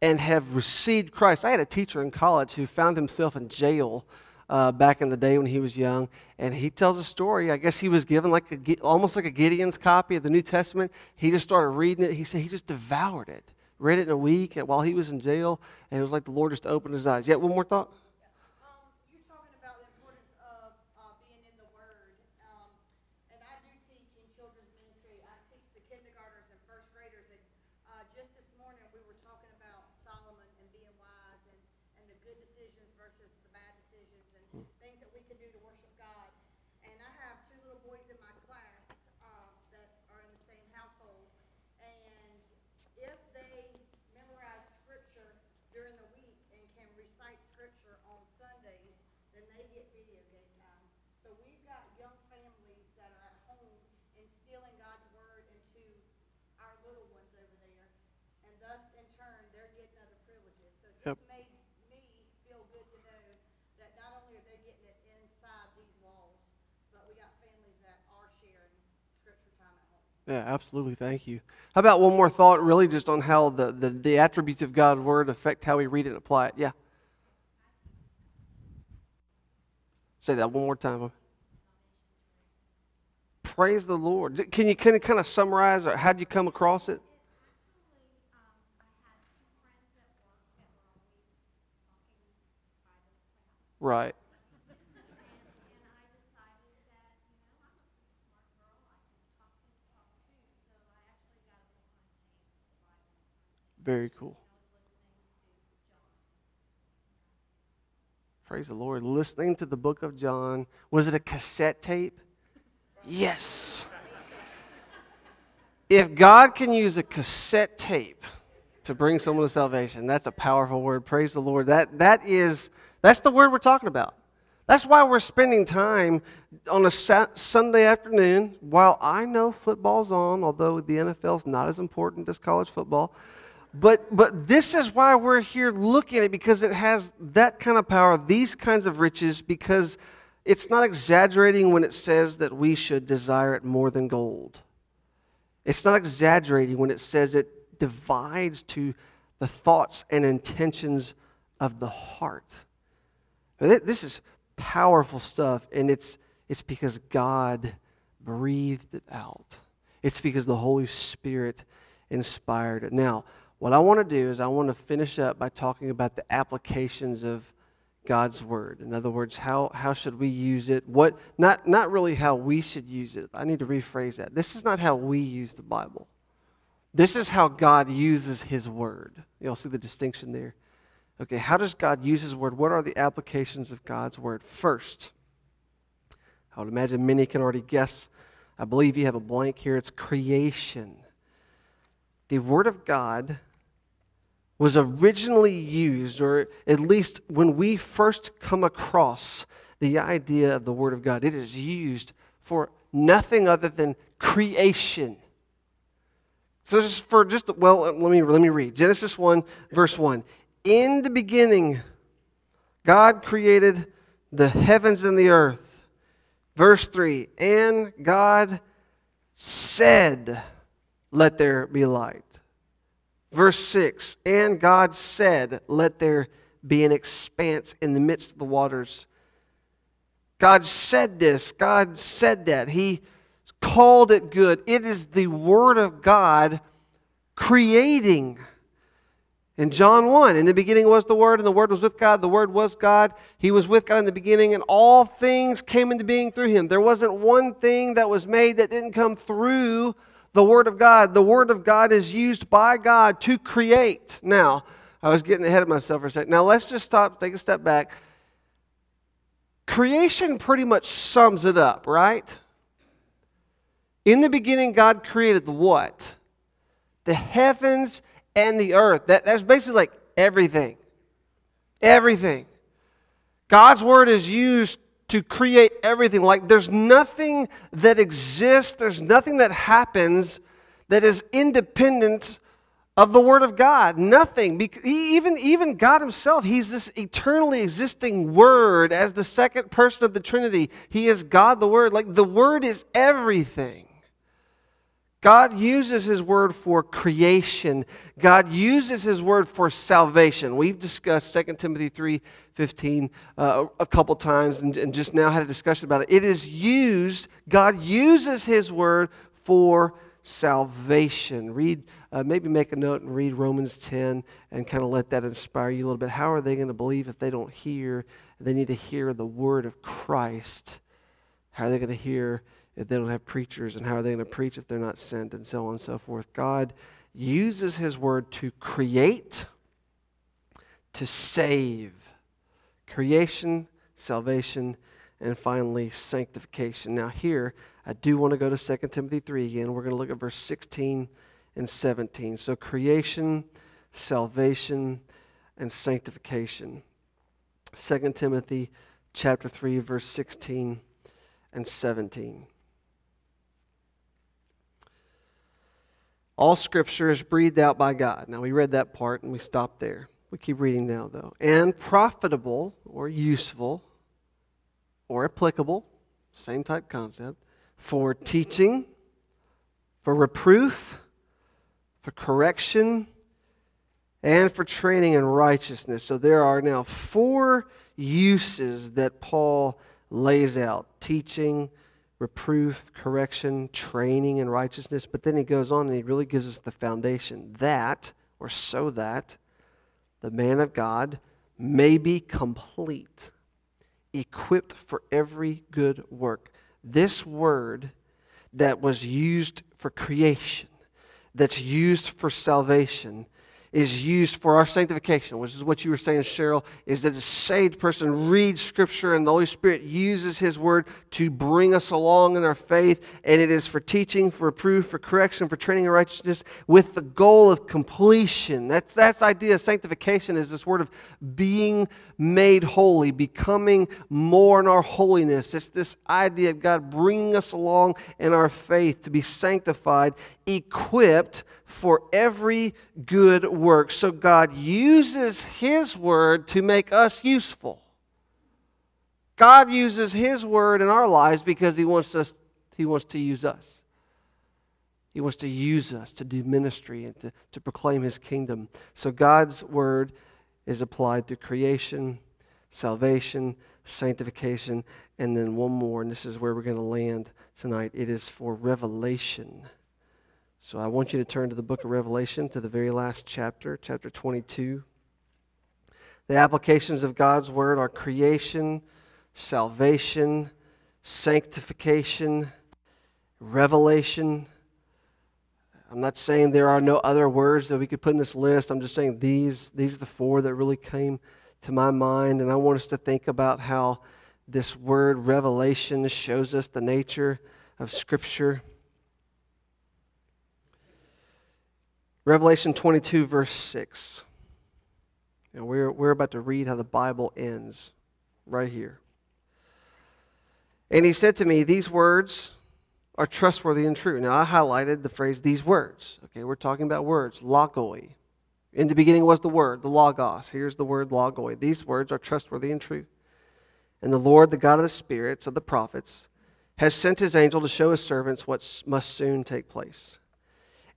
and have received Christ. I had a teacher in college who found himself in jail uh, back in the day when he was young, and he tells a story. I guess he was given like a, almost like a Gideon's copy of the New Testament. He just started reading it. He said he just devoured it read it in a week while he was in jail, and it was like the Lord just opened his eyes. Yeah, one more thought? Yeah, absolutely. Thank you. How about one more thought, really, just on how the, the, the attributes of God's Word affect how we read it and apply it? Yeah. Say that one more time. Praise the Lord. Can you, can you kind of summarize, or how did you come across it? Right. Very cool. Praise the Lord. Listening to the book of John. Was it a cassette tape? Yes. If God can use a cassette tape to bring someone to salvation, that's a powerful word. Praise the Lord. That, that is, that's the word we're talking about. That's why we're spending time on a Sunday afternoon while I know football's on, although the NFL's not as important as college football. But, but this is why we're here looking at it because it has that kind of power, these kinds of riches, because it's not exaggerating when it says that we should desire it more than gold. It's not exaggerating when it says it divides to the thoughts and intentions of the heart. This is powerful stuff, and it's, it's because God breathed it out. It's because the Holy Spirit inspired it. Now, what I want to do is I want to finish up by talking about the applications of God's word. In other words, how, how should we use it? What not not really how we should use it. I need to rephrase that. This is not how we use the Bible. This is how God uses his word. You'll see the distinction there. Okay, how does God use his word? What are the applications of God's word? First, I would imagine many can already guess. I believe you have a blank here. It's creation. The word of God was originally used, or at least when we first come across the idea of the Word of God, it is used for nothing other than creation. So just for just well, let me let me read Genesis one verse one. In the beginning, God created the heavens and the earth. Verse three, and God said, "Let there be light." Verse 6 And God said, Let there be an expanse in the midst of the waters. God said this. God said that. He called it good. It is the Word of God creating. In John 1, in the beginning was the Word, and the Word was with God. The Word was God. He was with God in the beginning, and all things came into being through Him. There wasn't one thing that was made that didn't come through the Word of God. The Word of God is used by God to create. Now, I was getting ahead of myself for a second. Now, let's just stop, take a step back. Creation pretty much sums it up, right? In the beginning, God created the what? The heavens and the earth. That, that's basically like everything. Everything. God's word is used to create everything. Like there's nothing that exists, there's nothing that happens that is independent of the Word of God. Nothing. Even, even God Himself, He's this eternally existing Word as the second person of the Trinity. He is God the Word. Like the Word is everything. God uses His Word for creation. God uses His Word for salvation. We've discussed 2 Timothy 3.15 uh, a couple times and, and just now had a discussion about it. It is used, God uses His Word for salvation. Read, uh, maybe make a note and read Romans 10 and kind of let that inspire you a little bit. How are they going to believe if they don't hear? They need to hear the Word of Christ. How are they going to hear? If they don't have preachers? And how are they going to preach if they're not sent? And so on and so forth. God uses His Word to create, to save. Creation, salvation, and finally sanctification. Now, here, I do want to go to 2 Timothy 3 again. We're going to look at verse 16 and 17. So, creation, salvation, and sanctification. 2 Timothy chapter 3, verse 16 and 17. All scripture is breathed out by God. Now, we read that part and we stopped there. We keep reading now, though. And profitable or useful or applicable, same type concept, for teaching, for reproof, for correction, and for training in righteousness. So there are now four uses that Paul lays out teaching, reproof, correction, training in righteousness. But then he goes on and he really gives us the foundation that, or so that, the man of God may be complete, equipped for every good work. This word that was used for creation, that's used for salvation, is used for our sanctification, which is what you were saying, Cheryl, is that a saved person reads Scripture and the Holy Spirit uses His Word to bring us along in our faith. And it is for teaching, for proof, for correction, for training in righteousness with the goal of completion. That's, that's idea of sanctification is this word of being made holy, becoming more in our holiness. It's this idea of God bringing us along in our faith to be sanctified, equipped for every good work. So God uses His word to make us useful. God uses His word in our lives because He wants us, He wants to use us. He wants to use us to do ministry and to, to proclaim His kingdom. So God's word is applied to creation, salvation, sanctification, and then one more, and this is where we're going to land tonight. It is for revelation. So I want you to turn to the book of Revelation, to the very last chapter, chapter 22. The applications of God's word are creation, salvation, sanctification, revelation. I'm not saying there are no other words that we could put in this list. I'm just saying these, these are the four that really came to my mind. And I want us to think about how this word revelation shows us the nature of Scripture. Revelation 22, verse 6. And we're, we're about to read how the Bible ends right here. And he said to me, These words are trustworthy and true. Now, I highlighted the phrase, these words. Okay, we're talking about words, logoi. In the beginning was the word, the logos. Here's the word logoi. These words are trustworthy and true. And the Lord, the God of the spirits of the prophets, has sent his angel to show his servants what must soon take place.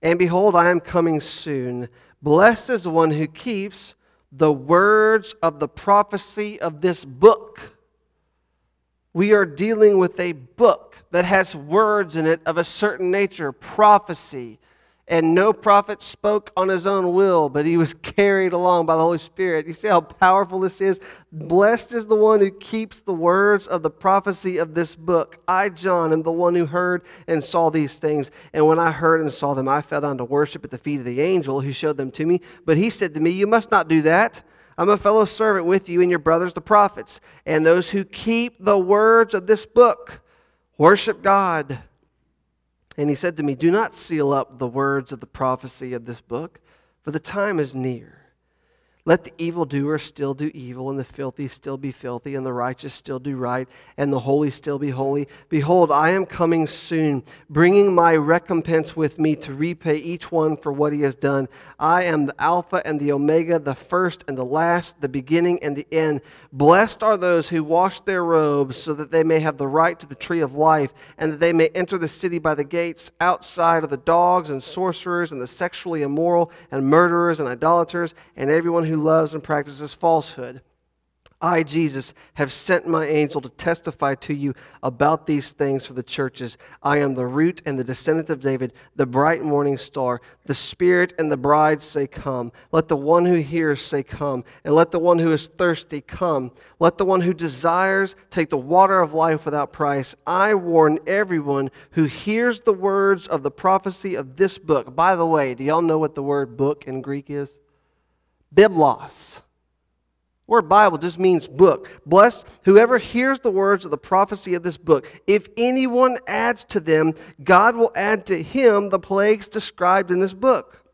And behold, I am coming soon. Blessed is the one who keeps the words of the prophecy of this book. We are dealing with a book that has words in it of a certain nature, prophecy. And no prophet spoke on his own will, but he was carried along by the Holy Spirit. You see how powerful this is? Blessed is the one who keeps the words of the prophecy of this book. I, John, am the one who heard and saw these things. And when I heard and saw them, I fell down to worship at the feet of the angel who showed them to me. But he said to me, You must not do that. I'm a fellow servant with you and your brothers, the prophets, and those who keep the words of this book. Worship God. And he said to me, Do not seal up the words of the prophecy of this book, for the time is near. Let the evildoer still do evil, and the filthy still be filthy, and the righteous still do right, and the holy still be holy. Behold, I am coming soon, bringing my recompense with me to repay each one for what he has done. I am the Alpha and the Omega, the first and the last, the beginning and the end. Blessed are those who wash their robes, so that they may have the right to the tree of life, and that they may enter the city by the gates. Outside are the dogs and sorcerers, and the sexually immoral, and murderers, and idolaters, and everyone who loves and practices falsehood. I, Jesus, have sent my angel to testify to you about these things for the churches. I am the root and the descendant of David, the bright morning star. The Spirit and the bride say, Come. Let the one who hears say, Come. And let the one who is thirsty come. Let the one who desires take the water of life without price. I warn everyone who hears the words of the prophecy of this book. By the way, do y'all know what the word book in Greek is? Biblos. Word Bible just means book. Blessed whoever hears the words of the prophecy of this book. If anyone adds to them, God will add to him the plagues described in this book.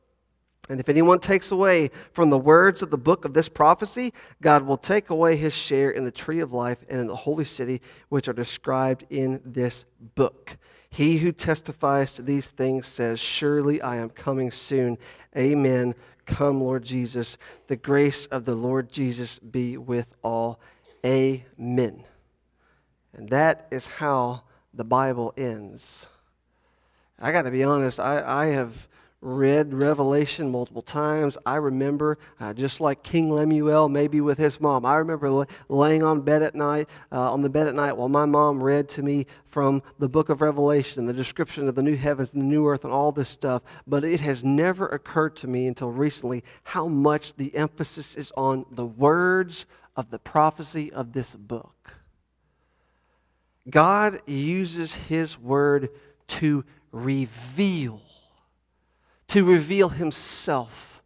And if anyone takes away from the words of the book of this prophecy, God will take away his share in the tree of life and in the holy city, which are described in this book. He who testifies to these things says, Surely I am coming soon. Amen. Come, Lord Jesus. The grace of the Lord Jesus be with all. Amen. And that is how the Bible ends. I got to be honest, I, I have read Revelation multiple times. I remember, uh, just like King Lemuel, maybe with his mom, I remember laying on bed at night, uh, on the bed at night, while my mom read to me from the book of Revelation, the description of the new heavens and the new earth and all this stuff. But it has never occurred to me until recently how much the emphasis is on the words of the prophecy of this book. God uses his word to reveal to reveal himself,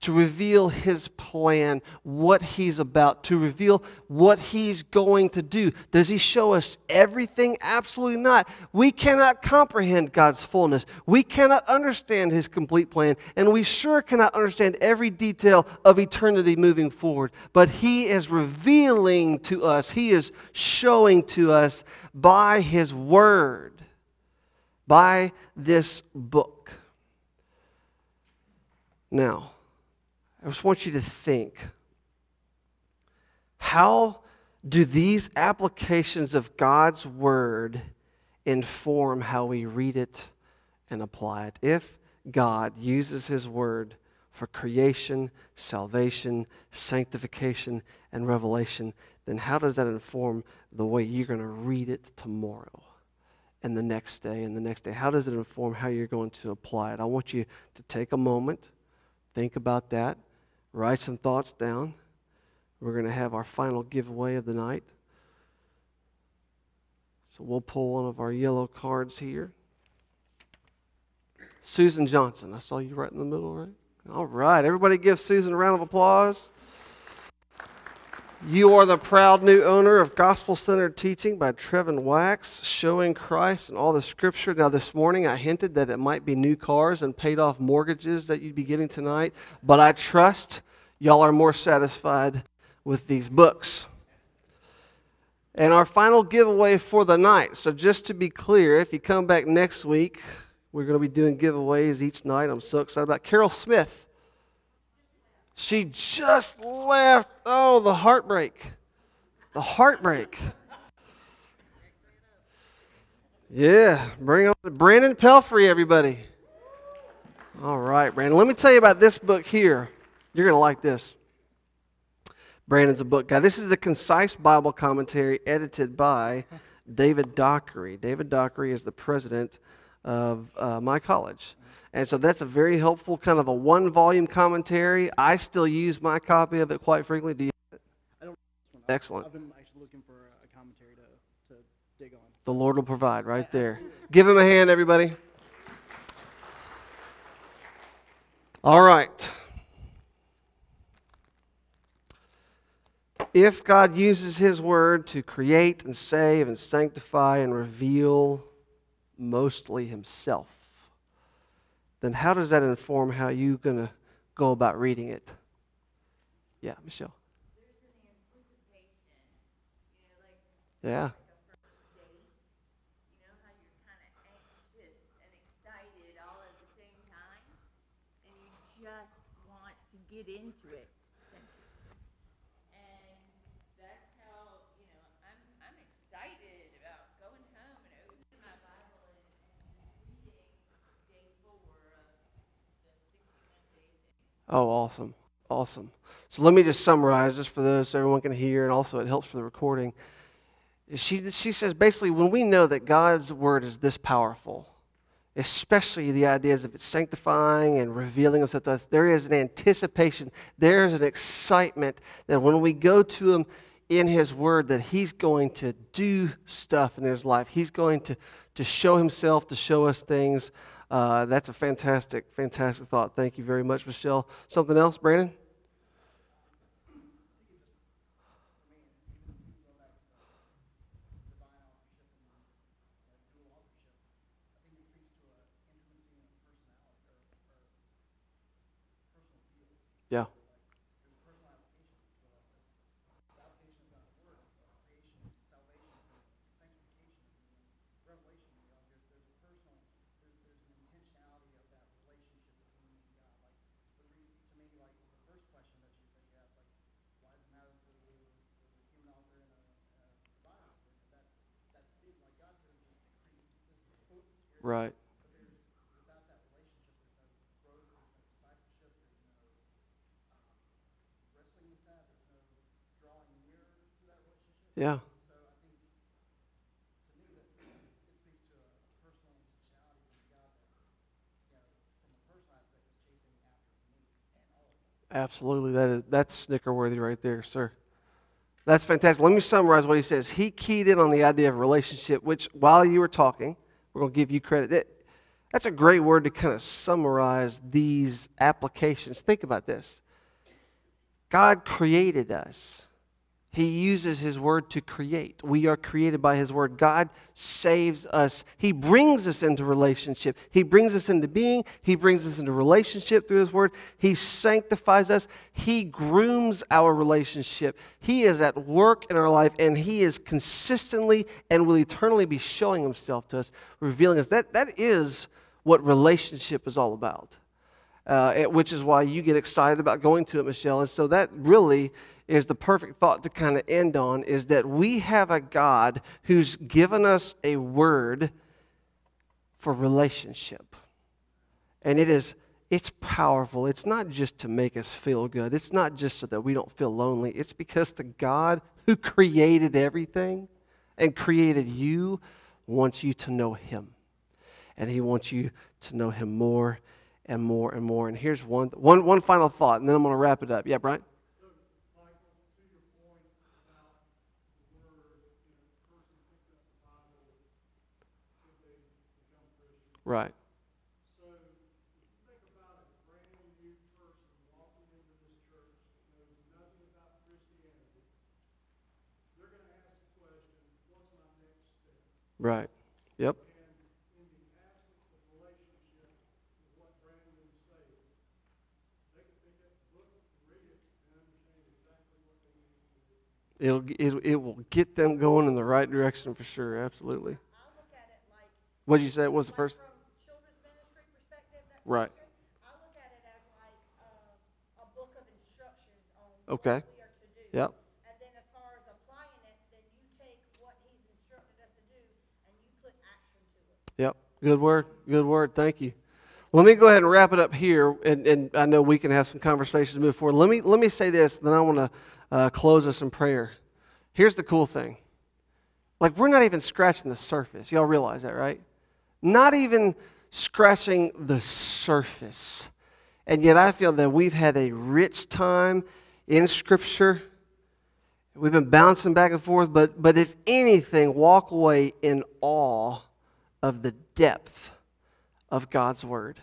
to reveal his plan, what he's about, to reveal what he's going to do. Does he show us everything? Absolutely not. We cannot comprehend God's fullness. We cannot understand his complete plan, and we sure cannot understand every detail of eternity moving forward. But he is revealing to us, he is showing to us by his word, by this book. Now, I just want you to think how do these applications of God's word inform how we read it and apply it? If God uses his word for creation, salvation, sanctification, and revelation, then how does that inform the way you're going to read it tomorrow and the next day and the next day? How does it inform how you're going to apply it? I want you to take a moment, think about that, write some thoughts down. We're going to have our final giveaway of the night. So we'll pull one of our yellow cards here. Susan Johnson. I saw you right in the middle, right? All right. Everybody give Susan a round of applause. You are the proud new owner of Gospel Centered Teaching by Trevin Wax, showing Christ and all the scripture. Now, this morning I hinted that it might be new cars and paid off mortgages that you'd be getting tonight, but I trust y'all are more satisfied with these books. And our final giveaway for the night. So, just to be clear, if you come back next week, we're going to be doing giveaways each night. I'm so excited about Carol Smith. She just left. Oh, the heartbreak. The heartbreak. Yeah, bring on Brandon Pelfrey, everybody. All right, Brandon. Let me tell you about this book here. You're going to like this. Brandon's a book guy. This is the concise Bible commentary edited by David Dockery. David Dockery is the president of uh, my college. And so that's a very helpful kind of a one volume commentary. I still use my copy of it quite frequently. Do you? I don't. Excellent. I've been actually looking for a commentary to, to dig on. The Lord will provide right there. Give him a hand, everybody. All right. If God uses His word to create and save and sanctify and reveal mostly himself, then how does that inform how you're going to go about reading it? Yeah, Michelle. Yeah. get into it. Oh, awesome. Awesome. So let me just summarize this for those so everyone can hear, and also it helps for the recording. She, she says basically, when we know that God's word is this powerful, especially the ideas of it sanctifying and revealing himself to us, there is an anticipation, there is an excitement that when we go to him in his word, that he's going to do stuff in his life. He's going to, to show himself, to show us things. Uh, that's a fantastic, fantastic thought. Thank you very much, Michelle. Something else, Brandon? Yeah. Right. Yeah. Absolutely. That is, that's snicker worthy right there, sir. That's fantastic. Let me summarize what he says. He keyed in on the idea of relationship, which while you were talking, we're going to give you credit. It, that's a great word to kind of summarize these applications. Think about this God created us. He uses His Word to create. We are created by His Word. God saves us. He brings us into relationship. He brings us into being. He brings us into relationship through His Word. He sanctifies us. He grooms our relationship. He is at work in our life, and He is consistently and will eternally be showing Himself to us, revealing us. That, that is what relationship is all about. Uh, which is why you get excited about going to it, Michelle. And so that really is the perfect thought to kind of end on is that we have a God who's given us a word for relationship. And it is it's powerful. It's not just to make us feel good. It's not just so that we don't feel lonely. It's because the God who created everything and created you wants you to know him. And he wants you to know him more and more and more. And here's one one one final thought and then I'm going to wrap it up. Yeah, Brian? Right. Right. Yep. It'll, it, it will get them going in the right direction for sure. Absolutely. I look at it like, What did you say? What was the first? from children's ministry perspective, that Right. ministry, I look at it as like, uh, a book of instructions on Okay. what we are to do. Yep. And then as far as applying it, then you take what he's instructed us to do and you put action to it. Yep. Good word. Good word. Thank you. Let me go ahead and wrap it up here, and, and I know we can have some conversations before. Let me let me say this, then I want to uh, close us in prayer. Here's the cool thing: like we're not even scratching the surface. Y'all realize that, right? Not even scratching the surface, and yet I feel that we've had a rich time in Scripture. We've been bouncing back and forth, but but if anything, walk away in awe of the depth of God's word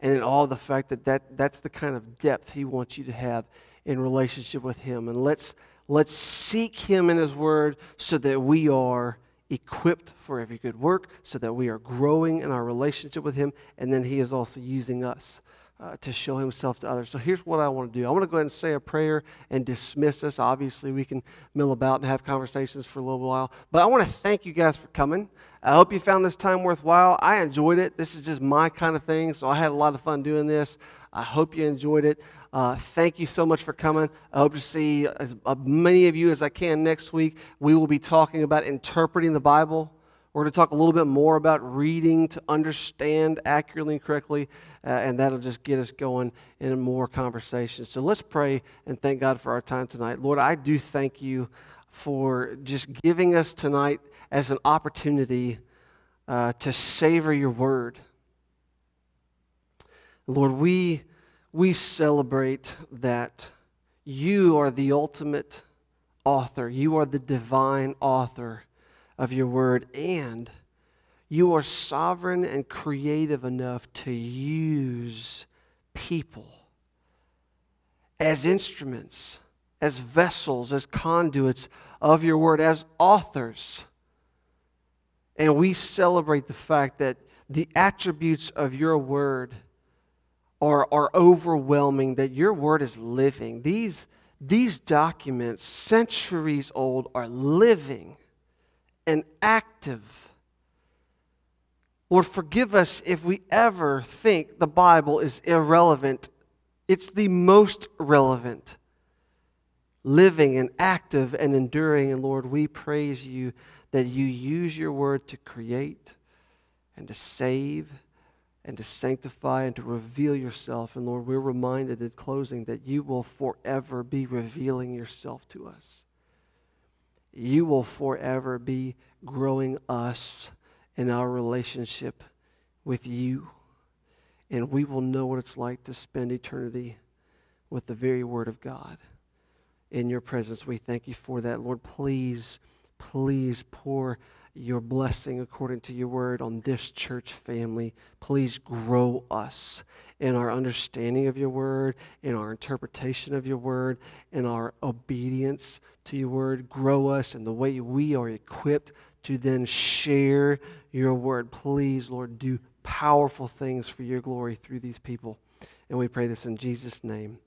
and in all the fact that, that that's the kind of depth he wants you to have in relationship with him and let's let's seek him in his word so that we are equipped for every good work so that we are growing in our relationship with him and then he is also using us uh, to show himself to others. So here's what I want to do. I want to go ahead and say a prayer and dismiss us. Obviously, we can mill about and have conversations for a little while. But I want to thank you guys for coming. I hope you found this time worthwhile. I enjoyed it. This is just my kind of thing, so I had a lot of fun doing this. I hope you enjoyed it. Uh, thank you so much for coming. I hope to see as uh, many of you as I can next week. We will be talking about interpreting the Bible. We're going to talk a little bit more about reading to understand accurately and correctly, uh, and that'll just get us going in more conversations. So let's pray and thank God for our time tonight. Lord, I do thank you for just giving us tonight as an opportunity uh, to savor your word. Lord, we, we celebrate that you are the ultimate author, you are the divine author of your word, and you are sovereign and creative enough to use people as instruments, as vessels, as conduits of your word, as authors. And we celebrate the fact that the attributes of your word are, are overwhelming, that your word is living. These, these documents, centuries old, are living and active. Lord, forgive us if we ever think the Bible is irrelevant. It's the most relevant, living and active and enduring. And Lord, we praise you that you use your word to create and to save and to sanctify and to reveal yourself. And Lord, we're reminded in closing that you will forever be revealing yourself to us. You will forever be growing us in our relationship with you. And we will know what it's like to spend eternity with the very Word of God in your presence. We thank you for that. Lord, please, please pour your blessing according to your word on this church family. Please grow us in our understanding of your word, in our interpretation of your word, in our obedience to your word. Grow us in the way we are equipped to then share your word. Please, Lord, do powerful things for your glory through these people. And we pray this in Jesus' name.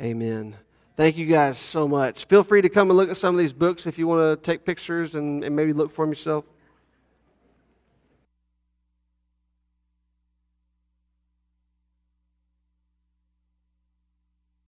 Amen. Thank you guys so much. Feel free to come and look at some of these books if you want to take pictures and, and maybe look for them yourself.